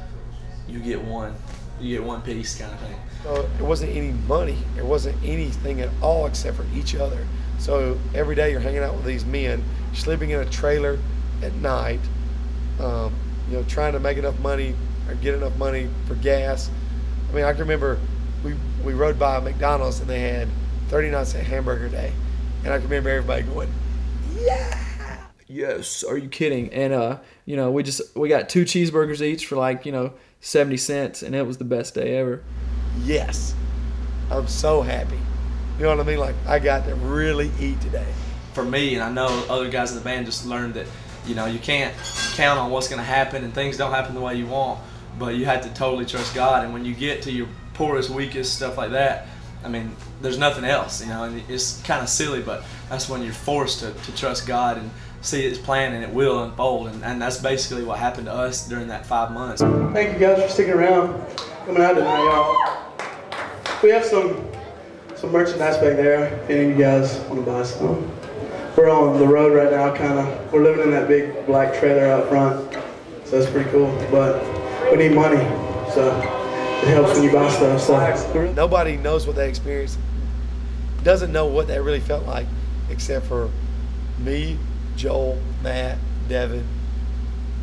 you get one, you get one piece kind of thing. So it wasn't any money. It wasn't anything at all except for each other. So every day you're hanging out with these men, sleeping in a trailer at night, um, you know, trying to make enough money or get enough money for gas. I mean, I can remember we, we rode by McDonald's and they had 39 cent hamburger day. And I can remember everybody going, yeah. yes are you kidding and uh you know we just we got two cheeseburgers each for like you know 70 cents and it was the best day ever yes I'm so happy. You know what I mean? Like, I got to really eat today. For me, and I know other guys in the band just learned that you know you can't count on what's going to happen, and things don't happen the way you want. But you have to totally trust God. And when you get to your poorest, weakest stuff like that, I mean, there's nothing else. You know, and it's kind of silly, but that's when you're forced to, to trust God and see His plan, and it will unfold. And, and that's basically what happened to us during that five months. Thank you guys for sticking around, coming out tonight, y'all. We have some some merchandise back there. If any of you guys want to buy some, we're on the road right now. Kind of, we're living in that big black trailer out front, so that's pretty cool. But we need money, so it helps when you buy stuff. So Nobody knows what that experience doesn't know what that really felt like, except for me, Joel, Matt, Devin,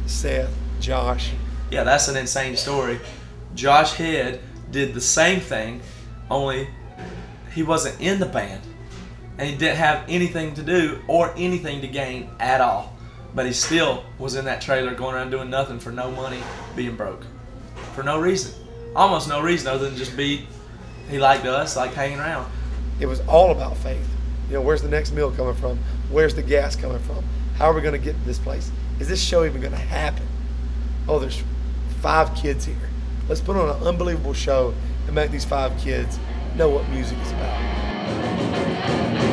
Seth, Josh. Yeah, that's an insane story. Josh Head did the same thing, only he wasn't in the band and he didn't have anything to do or anything to gain at all. But he still was in that trailer going around doing nothing for no money, being broke. For no reason. Almost no reason other than just be, he liked us, like hanging around. It was all about faith. You know, where's the next meal coming from? Where's the gas coming from? How are we going to get to this place? Is this show even going to happen? Oh, there's five kids here. Let's put on an unbelievable show and make these five kids know what music is about.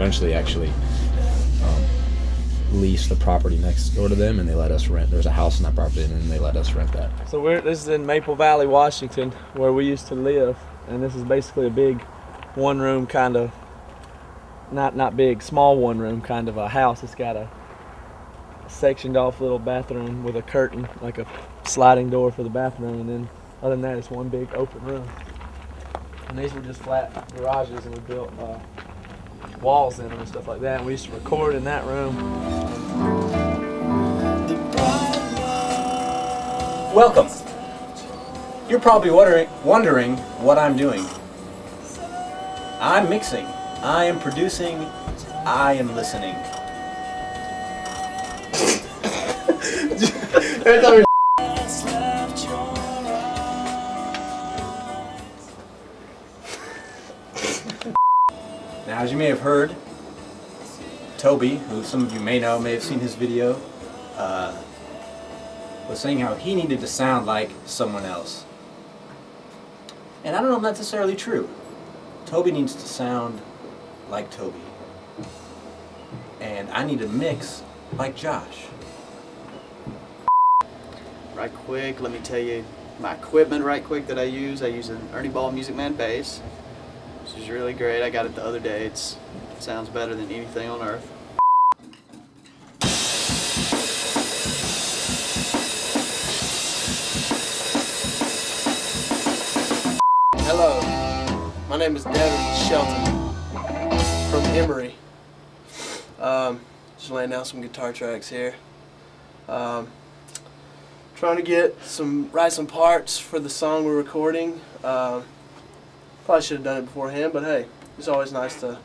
Eventually actually um, leased the property next door to them, and they let us rent. There's a house in that property, and they let us rent that. So we're this is in Maple Valley, Washington, where we used to live, and this is basically a big, one-room kind of, not not big, small one-room kind of a house. It's got a sectioned off little bathroom with a curtain, like a sliding door for the bathroom, and then other than that, it's one big open room. and these were just flat garages, and we built uh, walls in them and stuff like that. And we used to record in that room. Welcome. You're probably wondering, wondering what I'm doing. I'm mixing. I am producing. I am listening. as you may have heard, Toby, who some of you may know, may have seen his video, uh, was saying how he needed to sound like someone else. And I don't know if that's necessarily true. Toby needs to sound like Toby. And I need to mix like Josh. Right quick, let me tell you my equipment right quick that I use. I use an Ernie Ball Music Man bass, is really great. I got it the other day. It's, it sounds better than anything on earth. Hello, my name is Devin Shelton from Emery. Um, just laying down some guitar tracks here. Um, trying to get some write some parts for the song we're recording. Um, probably should have done it beforehand, but hey, it's always nice to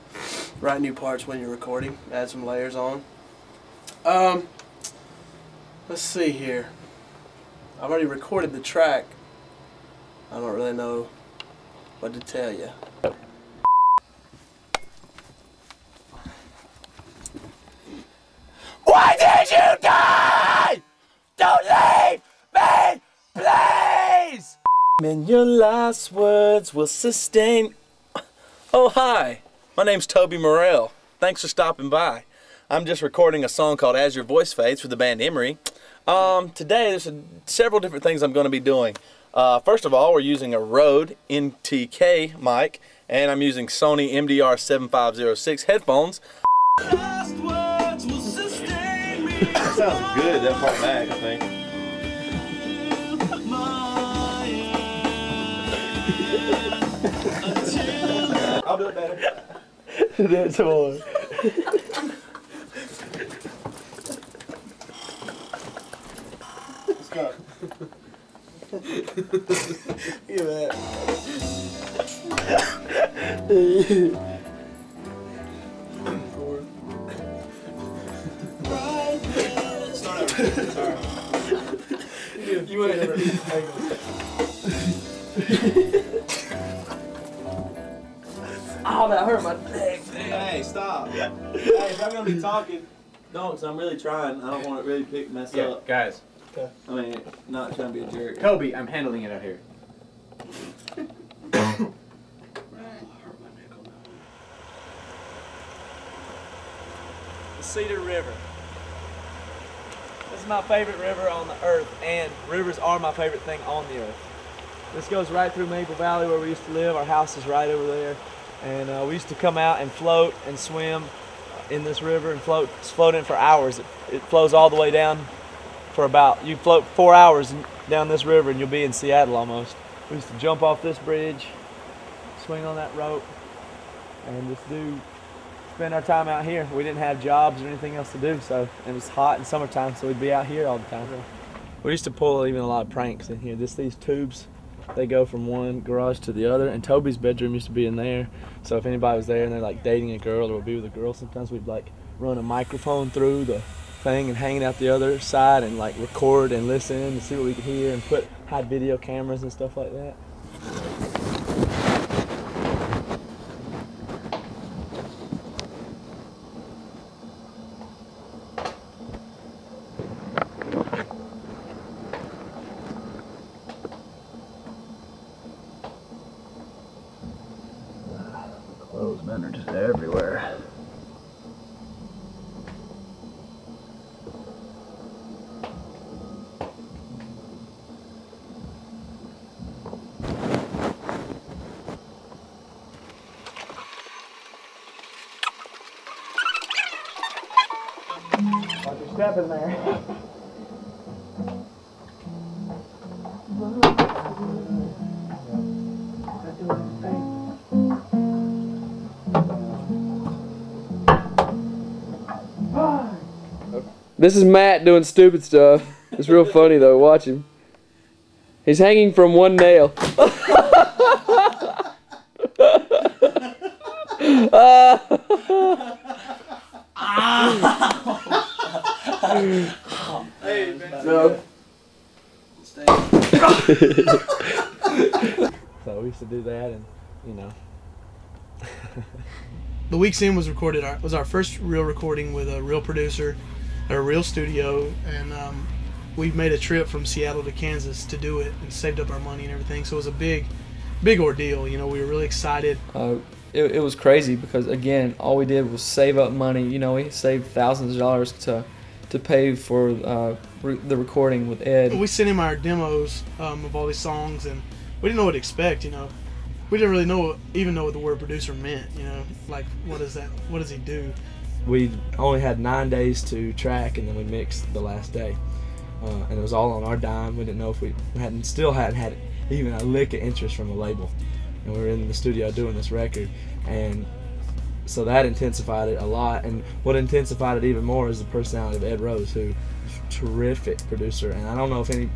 write new parts when you're recording. Add some layers on. Um, let's see here. I've already recorded the track. I don't really know what to tell you. Why did you die? Don't leave me, please! And your last words will sustain. Oh, hi. My name's Toby Morrell. Thanks for stopping by. I'm just recording a song called As Your Voice Fades for the band Emery. Um, today, there's a, several different things I'm going to be doing. Uh, first of all, we're using a Rode NTK mic, and I'm using Sony MDR 7506 headphones. That sounds good, that part back, I think. I'll do it better. That's all. Let's go. Look at that. You want Oh, that hurt my neck. Hey, stop. hey, if I'm gonna be talking, don't, because I'm really trying. I don't want to really pick mess Yeah, up. guys. I mean, not trying to be a jerk. Kobe, I'm handling it out here. the Cedar River. This is my favorite river on the earth, and rivers are my favorite thing on the earth. This goes right through Maple Valley where we used to live. Our house is right over there. And uh, we used to come out and float and swim in this river and float, float in for hours. It, it flows all the way down for about, you float four hours down this river and you'll be in Seattle almost. We used to jump off this bridge, swing on that rope, and just do spend our time out here. We didn't have jobs or anything else to do, so it was hot in summertime, so we'd be out here all the time. We used to pull even a lot of pranks in here. Just these tubes, they go from one garage to the other, and Toby's bedroom used to be in there. So if anybody was there and they're like dating a girl or would be with a girl, sometimes we'd like run a microphone through the thing and hang it out the other side and like record and listen and see what we could hear and put hide video cameras and stuff like that. up in there. This is Matt doing stupid stuff. It's real funny though, watch him. He's hanging from one nail. uh, Hey. No. so we used to do that, and you know. The Week's End was recorded. Our, was our first real recording with a real producer, at a real studio, and um, we made a trip from Seattle to Kansas to do it, and saved up our money and everything. So it was a big, big ordeal. You know, we were really excited. Uh, it, it was crazy because again, all we did was save up money. You know, we saved thousands of dollars to to pay for uh, re- the recording with Ed. We sent him our demos um, of all these songs, and we didn't know what to expect. You know, we didn't really know even know what the word producer meant. You know, like what is that? What does he do? we only had nine days to track, and then we mixed the last day, uh, and it was all on our dime. We didn't know if we hadn't still hadn't had even a lick of interest from a label, and we were in the studio doing this record, and so that intensified it a lot. And what intensified it even more is the personality of Ed Rose, who terrific producer, and I don't know if any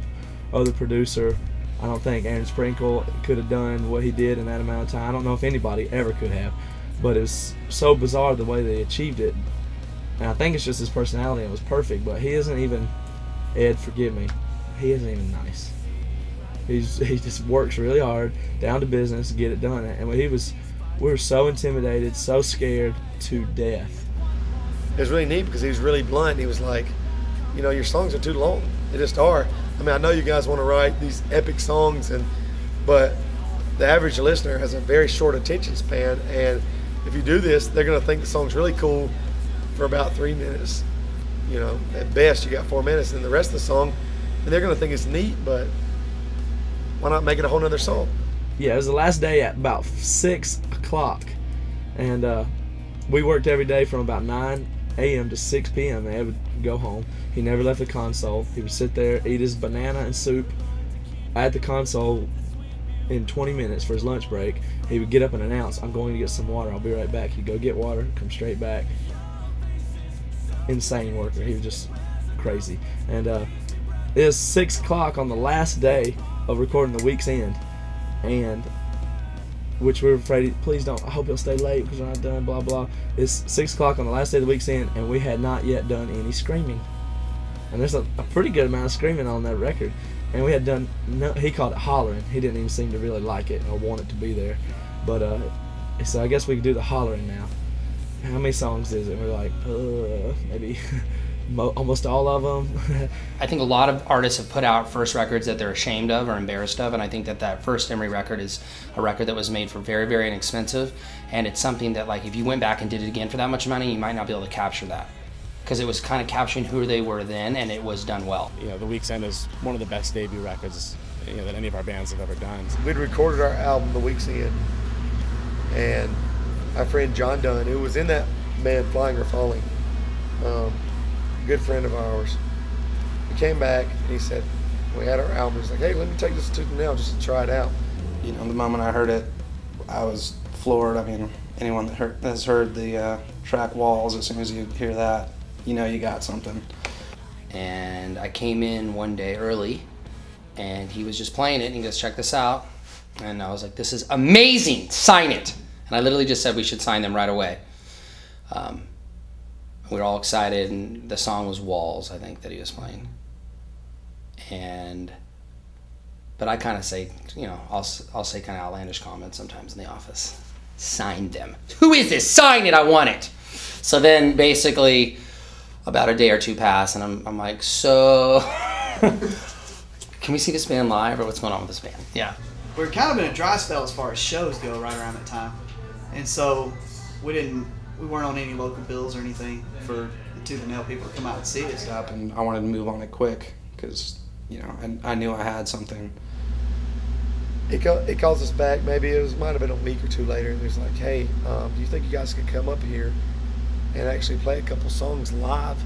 other producer. I don't think Aaron Sprinkle could have done what he did in that amount of time. I don't know if anybody ever could have but it was so bizarre the way they achieved it. And I think it's just his personality. It was perfect, but he isn't even. Ed, forgive me. He isn't even nice. He's he just works really hard, down to business, get it done. And he was, we were so intimidated, so scared to death. It was really neat because he was really blunt. He was like, you know, your songs are too long. They just are. I mean, I know you guys want to write these epic songs, and but the average listener has a very short attention span, and if you do this, they're going to think the song's really cool for about three minutes. You know, at best, you got four minutes, and the rest of the song, and they're going to think it's neat, but why not make it a whole nother song? Yeah, it was the last day at about six o'clock, and uh, we worked every day from about 9 a.m. to 6 p.m. And would go home. He never left the console. He would sit there, eat his banana and soup at the console in 20 minutes for his lunch break. He would get up and announce, I'm going to get some water. I'll be right back. He'd go get water, come straight back. Insane worker. He was just crazy. And uh, it was 6 o'clock on the last day of recording the week's end. And which we're afraid, please don't, I hope he'll stay late because we're not done, blah, blah. It's 6 o'clock on the last day of the week's end, and we had not yet done any screaming. And there's a, a pretty good amount of screaming on that record. And we had done no, he called it hollering. He didn't even seem to really like it or want it to be there. But uh so i guess we can do the hollering now. How many songs is it? We're like uh, maybe mo- almost all of them I think a lot of artists have put out first records that they're ashamed of or embarrassed of, and I think that that first Emery record is a record that was made for very, very inexpensive, and it's something that like if you went back and did it again for that much money, you might not be able to capture that because it was kind of capturing who they were then, and it was done well. You know, The Week's End is one of the best debut records you know, that any of our bands have ever done. We'd recorded our album The Week's End, and our friend John Dunn, who was in that band Flying or Falling, um, a good friend of ours, he came back and he said, we had our album. He's like, hey, let me take this to the nail just to try it out. You know, the moment I heard it, I was floored. I mean, anyone that heard, has heard the uh, track Walls, as soon as you hear that, you know you got something. And I came in one day early, and he was just playing it, and he goes, check this out. And I was like, this is amazing, sign it. And I literally just said we should sign them right away. Um, we were all excited, and the song was Walls, I think, that he was playing. And, but I kind of say, you know, I'll, I'll say kind of outlandish comments sometimes in the office. Sign them. Who is this? Sign it, I want it. So then basically, about a day or two pass, and I'm, I'm like, so, can we see this band live, or what's going on with this band? Yeah. we are kind of in a dry spell as far as shows go right around that time, and so we didn't we weren't on any local bills or anything for the Tooth and Nail people to come out and see us. Up and I wanted to move on it quick because you know I, I knew I had something. It, call, it calls us back. Maybe it was might have been a week or two later. And it was like, hey, um, do you think you guys could come up here and actually play a couple songs live,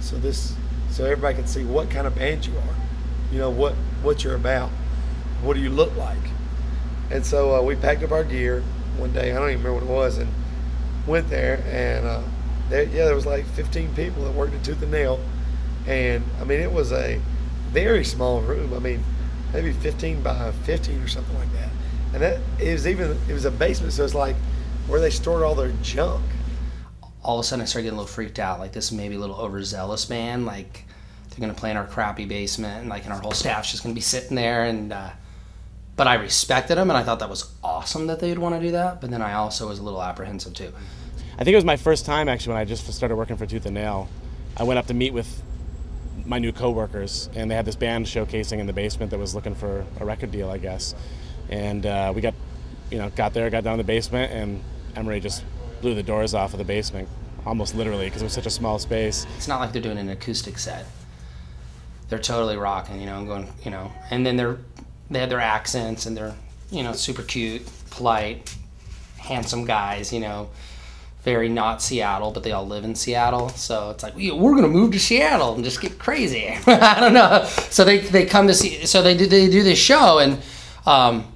so this so everybody can see what kind of band you are, you know what what you're about, what do you look like, and so uh, we packed up our gear one day. I don't even remember what it was, and went there and uh, there, yeah, there was like 15 people that worked at Tooth and Nail, and I mean it was a very small room. I mean maybe 15 by 15 or something like that, and that it was even it was a basement, so it's like where they stored all their junk. all of a sudden I started getting a little freaked out. Like this maybe a little overzealous man. Like they're gonna play in our crappy basement, and like and our whole staff's just gonna be sitting there. And uh, but I respected them, and I thought that was awesome that they'd want to do that. But then I also was a little apprehensive too. I think it was my first time actually when I just started working for Tooth and Nail. I went up to meet with my new coworkers, and they had this band showcasing in the basement that was looking for a record deal, I guess. And uh, we got, you know, got there, got down in the basement, and Emery just blew the doors off of the basement, almost literally, because it was such a small space. It's not like they're doing an acoustic set. They're totally rocking, you know, and going, you know, and then they're they have their accents and they're, you know, super cute, polite, handsome guys, you know, very not Seattle, but they all live in Seattle. So it's like "We- we're gonna move to Seattle and just get crazy. I don't know. So they they come to see. So they do they do this show and. Um,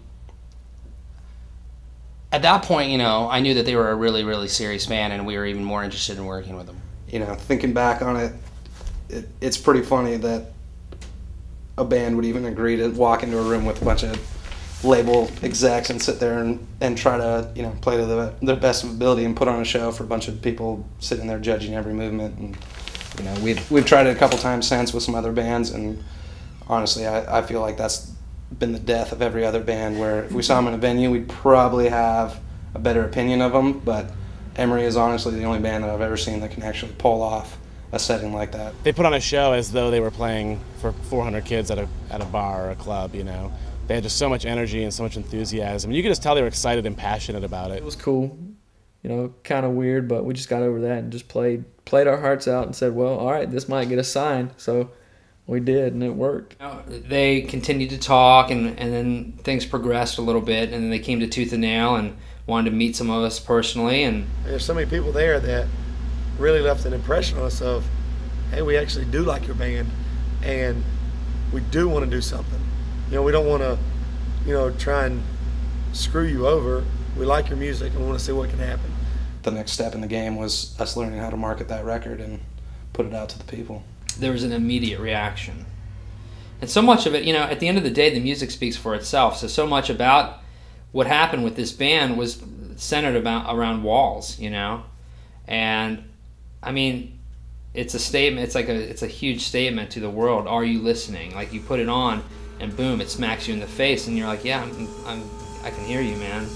at that point, you know, I knew that they were a really, really serious band, and we were even more interested in working with them. you know, thinking back on it, it, it's pretty funny that a band would even agree to walk into a room with a bunch of label execs and sit there and, and try to, you know, play to the, their best ability and put on a show for a bunch of people sitting there judging every movement. And, you know, we've, we've tried it a couple times since with some other bands, and honestly, I, I feel like that's been the death of every other band where if we saw them in a venue, we'd probably have a better opinion of them, but Emery is honestly the only band that I've ever seen that can actually pull off a setting like that. They put on a show as though they were playing for 400 kids at a, at a bar or a club, you know. They had just so much energy and so much enthusiasm. You could just tell they were excited and passionate about it. It was cool, you know, kind of weird, but we just got over that and just played played our hearts out and said, well, all right, this might get us signed. So we did, and it worked. They continued to talk, and, and then things progressed a little bit, and then they came to Tooth and Nail and wanted to meet some of us personally. And There's so many people there that really left an impression on us of, hey, we actually do like your band, and we do want to do something. You know, we don't want to, you know, try and screw you over. We like your music, and we want to see what can happen. The next step in the game was us learning how to market that record and put it out to the people. there was an immediate reaction. And so much of it, you know, at the end of the day, the music speaks for itself. So, so much about what happened with this band was centered about around walls, you know, and I mean, it's a statement. It's like a it's a huge statement to the world. Are you listening? Like you put it on, and boom, it smacks you in the face, and you're like, yeah, I'm, I'm I can hear you, man.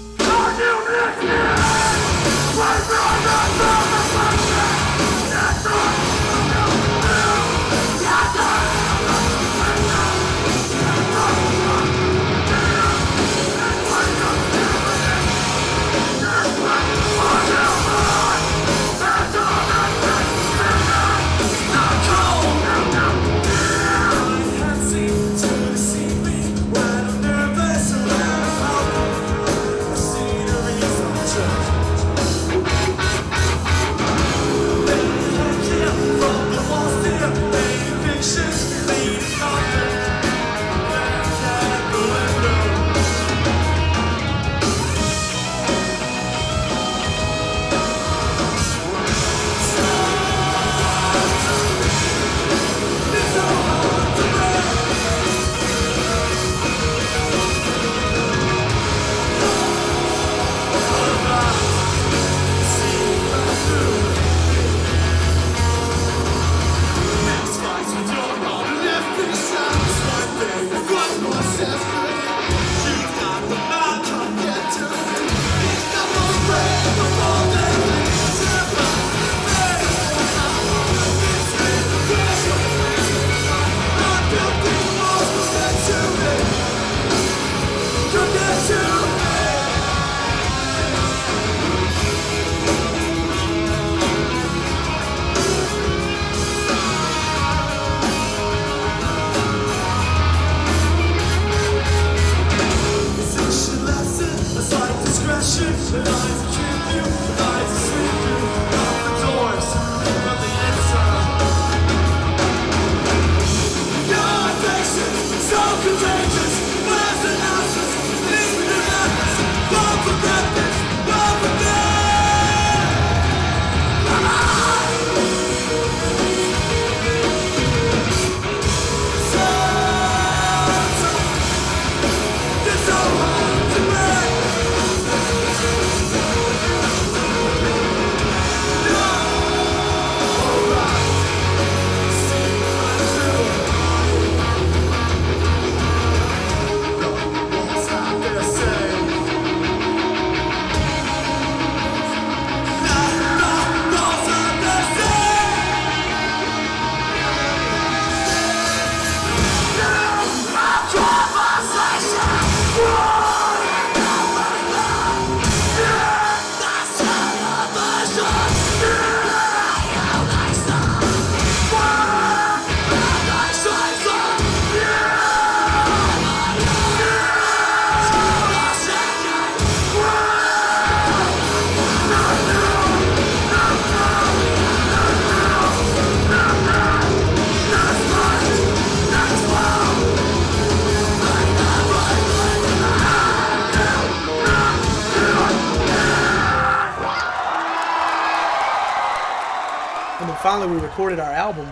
Recorded our album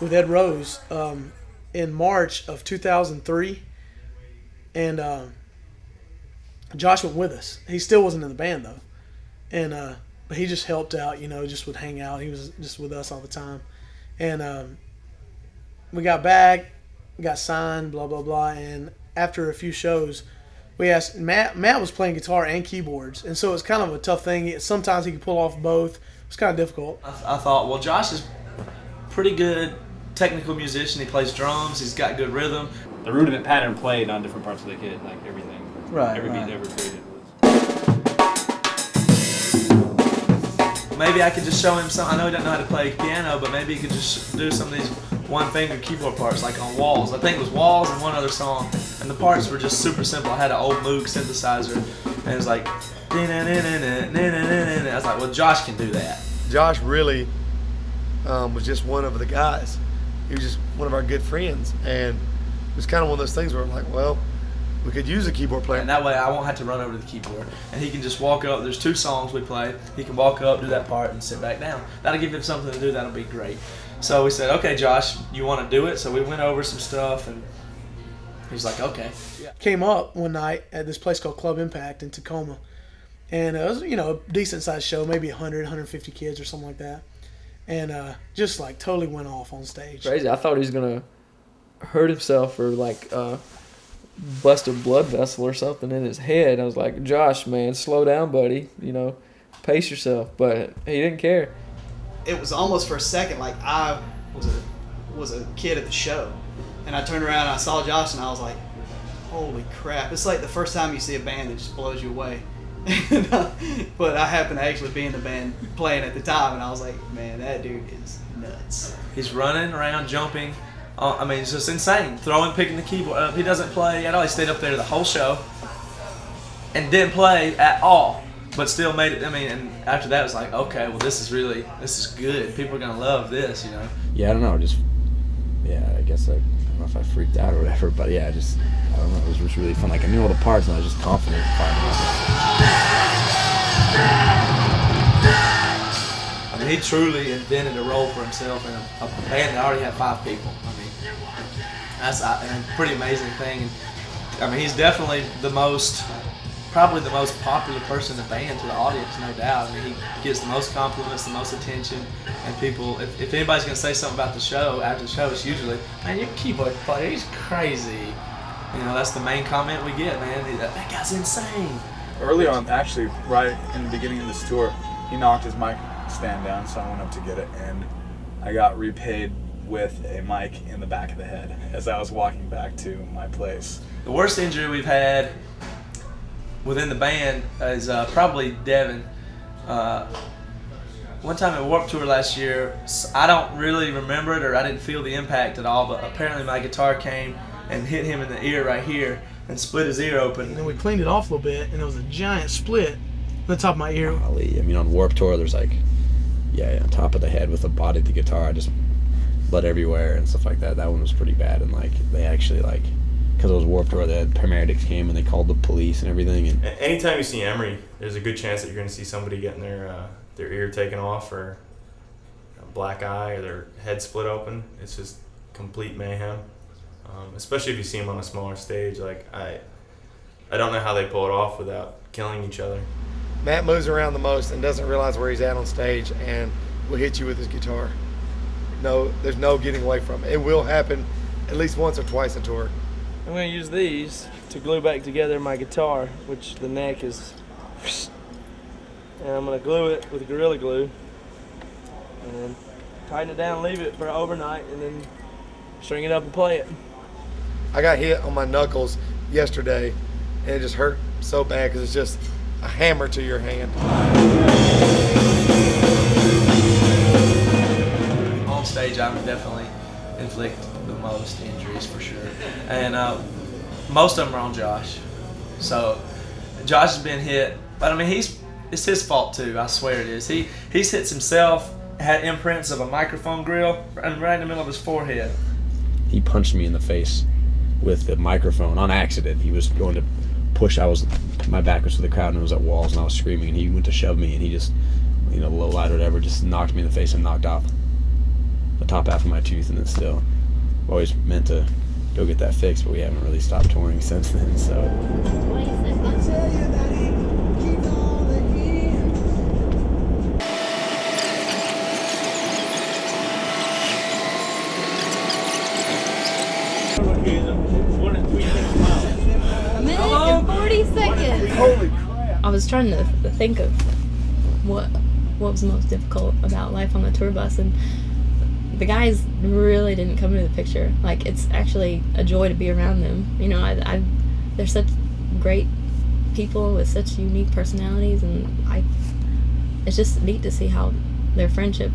with Ed Rose um, in March of 2003, and uh, Josh went with us. He still wasn't in the band though, and uh, but he just helped out. You know, just would hang out. He was just with us all the time, and um, we got back, got signed, blah blah blah, and after a few shows. We asked Matt. Matt was playing guitar and keyboards, and so it was kind of a tough thing. Sometimes he could pull off both. It was kind of difficult. I, I thought, well, Josh is pretty good technical musician. He plays drums. He's got good rhythm. The rudiment pattern played on different parts of the kit, like everything. Right, Every right. beat ever created. Maybe I could just show him some. I know he doesn't know how to play piano, but maybe he could just do some of these one finger keyboard parts, like on Walls. I think it was Walls and one other song, and the parts were just super simple. I had an old Moog synthesizer, and it was like. I was like, well, Josh can do that. Josh really um, was just one of the guys. He was just one of our good friends, and it was kind of one of those things where I'm like, well, we could use a keyboard player. And that way I won't have to run over to the keyboard. And he can just walk up. There's two songs we play. He can walk up, do that part, and sit back down. That'll give him something to do. That'll be great. So we said, okay, Josh, you want to do it? So we went over some stuff, and he's like, okay. Came up one night at this place called Club Impact in Tacoma, and it was you know a decent sized show, maybe 100, 150 kids or something like that, and uh, just like totally went off on stage. Crazy. I thought he was gonna hurt himself or like uh, bust a blood vessel or something in his head. I was like, Josh, man, slow down, buddy. You know, pace yourself. But he didn't care. it was almost for a second like I was a was a kid at the show, and I turned around and I saw Josh and I was like, "Holy crap!" It's like the first time you see a band that just blows you away. but I happened to actually be in the band playing at the time, and I was like, "Man, that dude is nuts." He's running around, jumping. Uh, I mean, it's just insane. Throwing, picking the keyboard up. He doesn't play at all. He stayed up there the whole show and didn't play at all, but still made it. I mean, and after that, it was like, okay, well, this is really, this is good. People are gonna love this, you know. Yeah, I don't know. Just yeah, I guess I, I don't know if I freaked out or whatever, but yeah, I just I don't know. It was just really fun. Like I knew all the parts, and I was just confident. I mean, he truly invented a role for himself in a, a band that already had five people. I mean, that's uh, a, a pretty amazing thing. I mean, he's definitely the most, probably the most popular person in the band to the audience, no doubt. I mean, he gets the most compliments, the most attention, and people. If, if anybody's gonna say something about the show after the show, it's usually, "Man, your keyboard player, he's crazy." You know, that's the main comment we get, man. That, that guy's insane. Early on, actually, right in the beginning of this tour, he knocked his mic stand down, so I went up to get it, and I got repaid with a mic in the back of the head as I was walking back to my place. The worst injury we've had within the band is uh, probably Devin. Uh, one time at Warped Tour last year, I don't really remember it or I didn't feel the impact at all, but apparently my guitar came and hit him in the ear right here and split his ear open. And then we cleaned it off a little bit, and there was a giant split on the top of my ear. Golly, I mean, on Warped Tour, there's like, yeah, on top of the head with the body of the guitar, just blood everywhere and stuff like that. That one was pretty bad, and like they actually like, because it was warped Tour, the paramedics came and they called the police and everything, and Anytime you see Emery, there's a good chance that you're going to see somebody getting their uh, their ear taken off or a black eye or their head split open. It's just complete mayhem. Um, especially if you see them on a smaller stage. Like I, I don't know how they pull it off without killing each other. Matt moves around the most and doesn't realize where he's at on stage and will hit you with his guitar. No, there's no getting away from it. It will happen at least once or twice a tour. I'm gonna use these to glue back together my guitar, which the neck is. And I'm gonna glue it with Gorilla Glue, and then tighten it down, leave it for overnight, and then string it up and play it. I got hit on my knuckles yesterday and it just hurt so bad because it's just a hammer to your hand. on stage, I would definitely inflict the most injuries for sure, and uh, most of them are on Josh. So Josh has been hit, but I mean he's it's his fault too. I swear it is. He he's hits himself, had imprints of a microphone grill right in the middle of his forehead. he punched me in the face with the microphone on accident. He was going to push. I was my back was to the crowd and it was at walls and I was screaming and he went to shove me and he just you know, low light or whatever, just knocked me in the face and knocked off the top half of my tooth, and then still always meant to go get that fixed, but we haven't really stopped touring since then. So. A minute and 40 seconds. Holy I was trying to think of what what was most difficult about life on the tour bus, and the guys really didn't come into the picture. Like it's actually a joy to be around them. You know, I, I they're such great people with such unique personalities, and I it's just neat to see how their friendship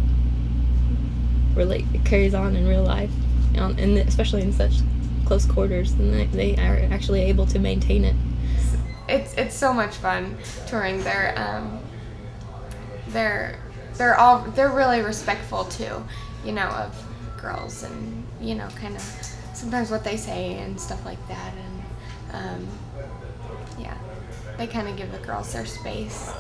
really carries on in real life, know, and especially in such close quarters, and they, they are actually able to maintain it. it's it's so much fun touring. They're um, they're they're all they're really respectful too, you know, of girls and you know, kind of sometimes what they say and stuff like that, and um, yeah, they kind of give the girls their space.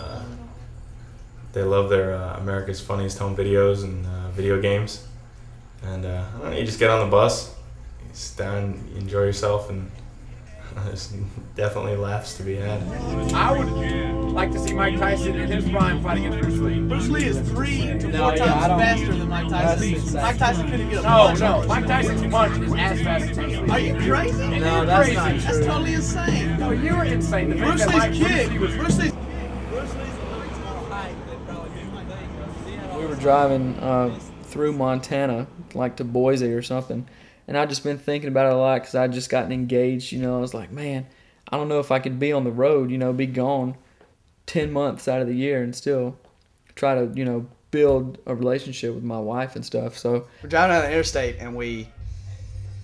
They love their uh, America's Funniest Home Videos and uh, video games. And uh, I don't know, you just get on the bus, sit down, enjoy yourself, and there's definitely laughs to be had. I would like to see Mike Tyson in his prime fighting against Bruce Lee. Bruce Lee is three to No, four yeah, times faster than Mike Tyson. Mike Tyson couldn't get a No, punch. no, no. Mike Tyson's punch is as fast as his. Are you crazy? No, You're that's crazy. not That's totally insane. No, you were insane. The Bruce Lee's Mike- kick- Bruce Lee was- Bruce Lee's we were driving uh, through Montana, like to Boise or something, and I just been thinking about it a lot because I just gotten engaged. You know, I was like, man, I don't know if I could be on the road. You know, be gone ten months out of the year and still try to you know build a relationship with my wife and stuff. So We're driving down the interstate and we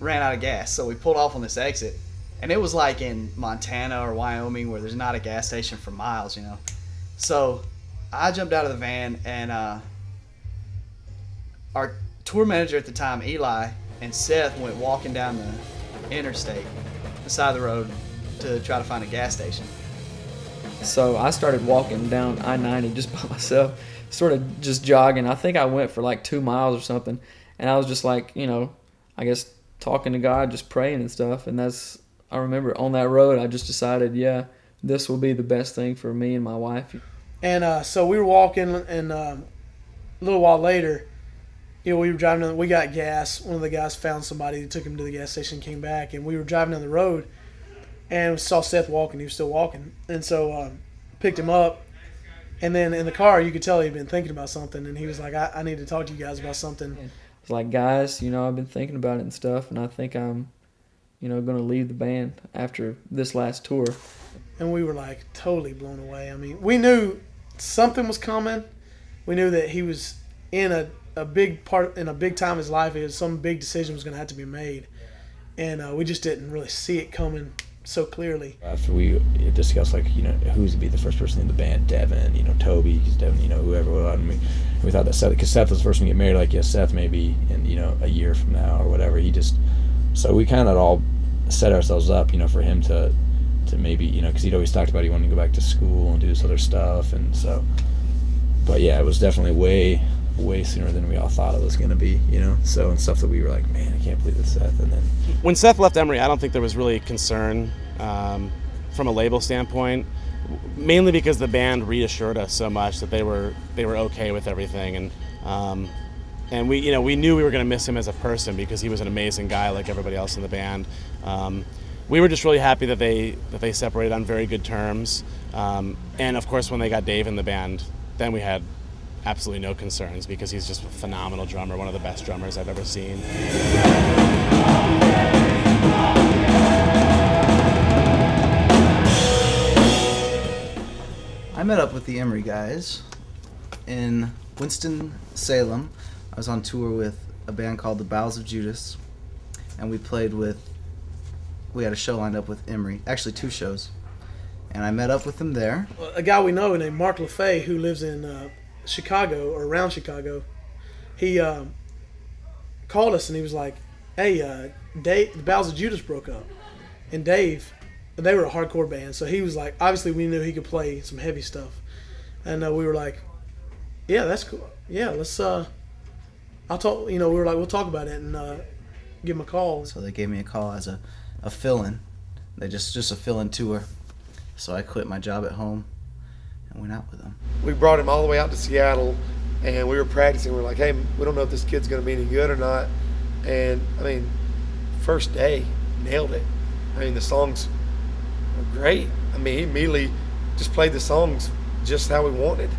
ran out of gas, so we pulled off on this exit. And it was like in Montana or Wyoming where there's not a gas station for miles, you know. So I jumped out of the van and uh, our tour manager at the time, Eli, and Seth went walking down the interstate, the side of the road, to try to find a gas station. So I started walking down I 90 just by myself, sort of just jogging. I think I went for like two miles or something. And I was just like, you know, I guess talking to God, just praying and stuff. And that's, I remember on that road, I just decided, yeah, this will be the best thing for me and my wife. And uh, so we were walking, and um, a little while later, you know, we were driving. Down, we got gas. One of the guys found somebody took him to the gas station, came back, and we were driving down the road, and we saw Seth walking. He was still walking, and so um, picked him up. And then in the car, you could tell he'd been thinking about something, and he was like, "I, I need to talk to you guys about something." It's like, guys, you know, I've been thinking about it and stuff, and I think I'm, you know, going to leave the band after this last tour. and we were like totally blown away. I mean, we knew something was coming. We knew that he was in a, a big part in a big time of his life. is some big decision was going to have to be made, and uh, we just didn't really see it coming so clearly. After we discussed like you know who's to be the first person in the band, Devin, you know Toby, 'cause Devin, you know whoever. We, we thought that Seth, because Seth was the first one to get married. Like yeah, Seth maybe in you know a year from now or whatever. He just so we kind of all set ourselves up, you know, for him to to maybe you know because he'd always talked about he wanted to go back to school and do this other stuff, and so. But yeah, it was definitely way way sooner than we all thought it was going to be, you know. So and stuff that we were like, man, I can't believe it's Seth, and then When Seth left Emery, I don't think there was really concern um, from a label standpoint, mainly because the band reassured us so much that they were they were okay with everything, and um, and we you know we knew we were going to miss him as a person because he was an amazing guy like everybody else in the band. Um, we were just really happy that they that they separated on very good terms, um, and of course when they got Dave in the band, then we had absolutely no concerns because he's just a phenomenal drummer, one of the best drummers I've ever seen. I met up with the Emery guys in Winston Salem. I was on tour with a band called the Bowels of Judas, and we played with. We had a show lined up with Emery, actually two shows, and I met up with them there. A guy we know named Mark LaFay who lives in uh, Chicago or around Chicago, he um, called us and he was like, "Hey, uh, Dave, the Bowels of Judas broke up," and Dave, they were a hardcore band, so he was like, obviously we knew he could play some heavy stuff, and uh, we were like, Yeah, that's cool. Yeah, let's. uh I'll talk. You know, we were like, we'll talk about it and uh give him a call. So they gave me a call as a, a fill-in. They just just a fill-in tour. So I quit my job at home and went out with him. We brought him all the way out to Seattle, and we were practicing. We are like, hey, we don't know if this kid's going to be any good or not. And I mean, first day, nailed it. I mean, the songs were great. I mean, he immediately just played the songs just how we wanted.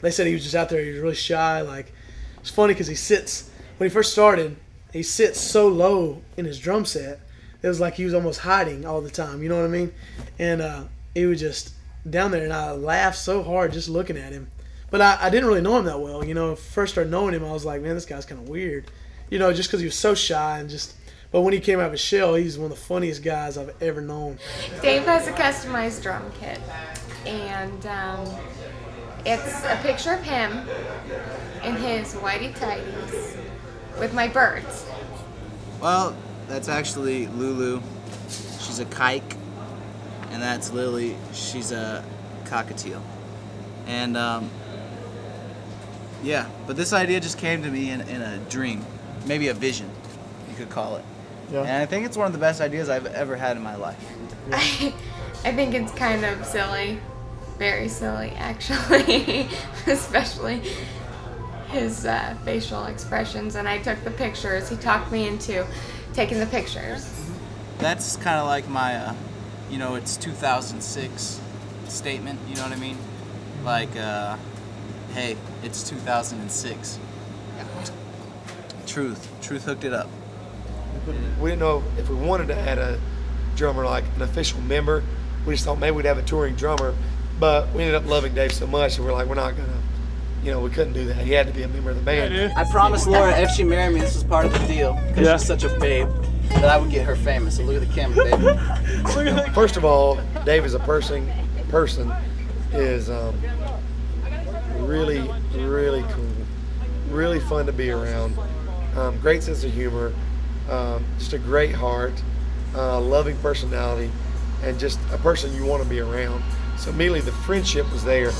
They said he was just out there. He was really shy. Like it's funny because he sits when he first started. He sits so low in his drum set. It was like he was almost hiding all the time. You know what I mean? And uh, he was just down there, and I laughed so hard just looking at him. But I, I didn't really know him that well. You know, first started knowing him, I was like, man, this guy's kind of weird. You know, just because he was so shy and just. But when he came out of his shell, he's one of the funniest guys I've ever known. Dave has a customized drum kit, and um, it's a picture of him in his whitey tighties with my birds. Well, that's actually Lulu. She's a kike, and that's Lily. She's a cockatiel. And um, yeah, but this idea just came to me in, in a dream, maybe a vision, you could call it. Yeah. And I think it's one of the best ideas I've ever had in my life. I, I think it's kind of silly, very silly actually, especially his uh, facial expressions. And I took the pictures. He talked me into taking the pictures. That's kind of like my, uh, you know, it's 2006 statement. You know what I mean? Like, uh, hey, it's 2006. Truth, truth hooked it up. We didn't know if we wanted to add a drummer like an official member. We just thought maybe we'd have a touring drummer, but we ended up loving Dave so much, and we're like, we're not gonna. You know, we couldn't do that. He had to be a member of the band. I promised Laura if she married me, this was part of the deal, because Yeah. she's such a babe, that I would get her famous. So look at the camera, baby. First of all, Dave is a person. Person is um, really, really cool. Really fun to be around. Um, great sense of humor. Um, just a great heart. Uh, loving personality, and just a person you want to be around. So immediately the friendship was there.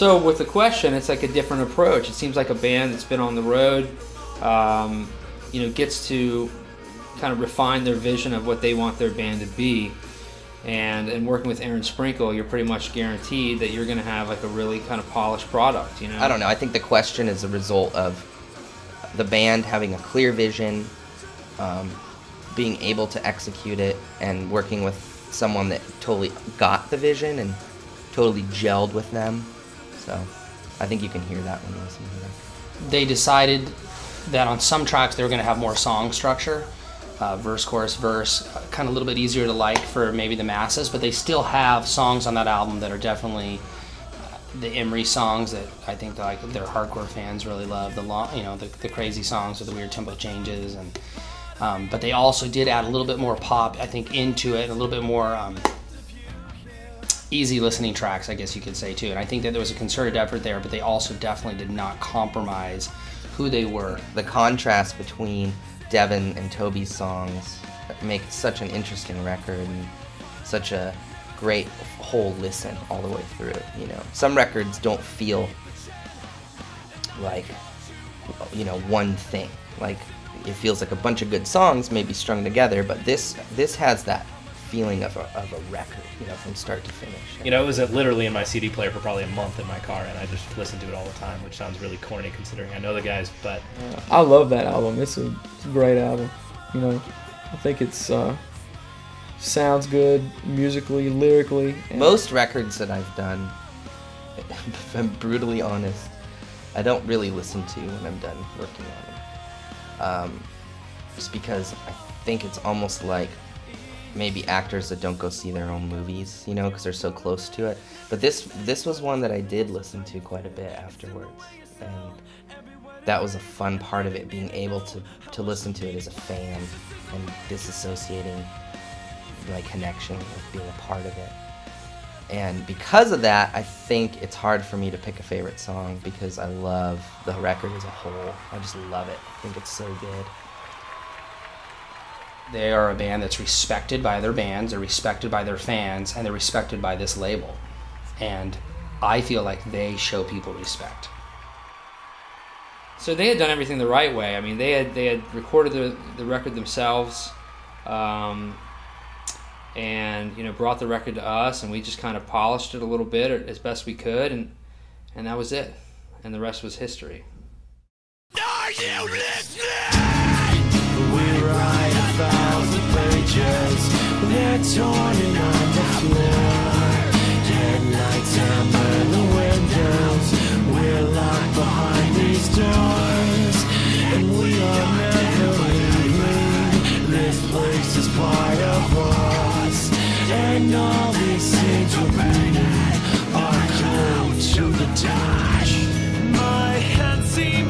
So with the question, it's like a different approach. It seems like a band that's been on the road, um, you know, gets to kind of refine their vision of what they want their band to be. And and working with Aaron Sprinkle, you're pretty much guaranteed that you're going to have like a really kind of polished product. You know. I don't know. I think the question is a result of the band having a clear vision, um, being able to execute it, and working with someone that totally got the vision and totally gelled with them. So I think you can hear that when you listen to them. they decided that on some tracks they were going to have more song structure uh, verse chorus verse uh, kind of a little bit easier to like for maybe the masses but they still have songs on that album that are definitely uh, the Emery songs that I think like their hardcore fans really love the long you know the, the crazy songs with the weird tempo changes and um, but they also did add a little bit more pop I think into it, a little bit more um, easy listening tracks, I guess you could say too. And I think that there was a concerted effort there, but they also definitely did not compromise who they were. The contrast between Devin and Toby's songs make such an interesting record and such a great whole listen all the way through. You know, some records don't feel like you know one thing. Like it feels like a bunch of good songs maybe strung together, but this this has that feeling of a, of a record, you know, from start to finish. You know, it was literally in my CD player for probably a month in my car, and I just listened to it all the time, which sounds really corny considering I know the guys, but I love that album. It's a, it's a great album. You know, I think it's uh, sounds good musically, lyrically. and- Most records that I've done, if I'm brutally honest, I don't really listen to when I'm done working on them. Um, just because I think it's almost like maybe actors that don't go see their own movies, you know, because they're so close to it. But this this was one that I did listen to quite a bit afterwards, and that was a fun part of it, being able to to listen to it as a fan and disassociating my connection with being a part of it. And because of that, I think it's hard for me to pick a favorite song because I love the record as a whole. I just love it. I think it's so good. They are a band that's respected by their bands, they're respected by their fans, and they're respected by this label. And I feel like they show people respect. So they had done everything the right way. I mean, they had they had recorded the, the record themselves, um, and you know brought the record to us, and we just kind of polished it a little bit as best we could, and and that was it, and the rest was history. Are you listening? torn and on the floor. Headlights hammer the windows. We're locked behind these doors. And we are never leaving This place is part of us. And all these things we're glued to the touch. My hands seem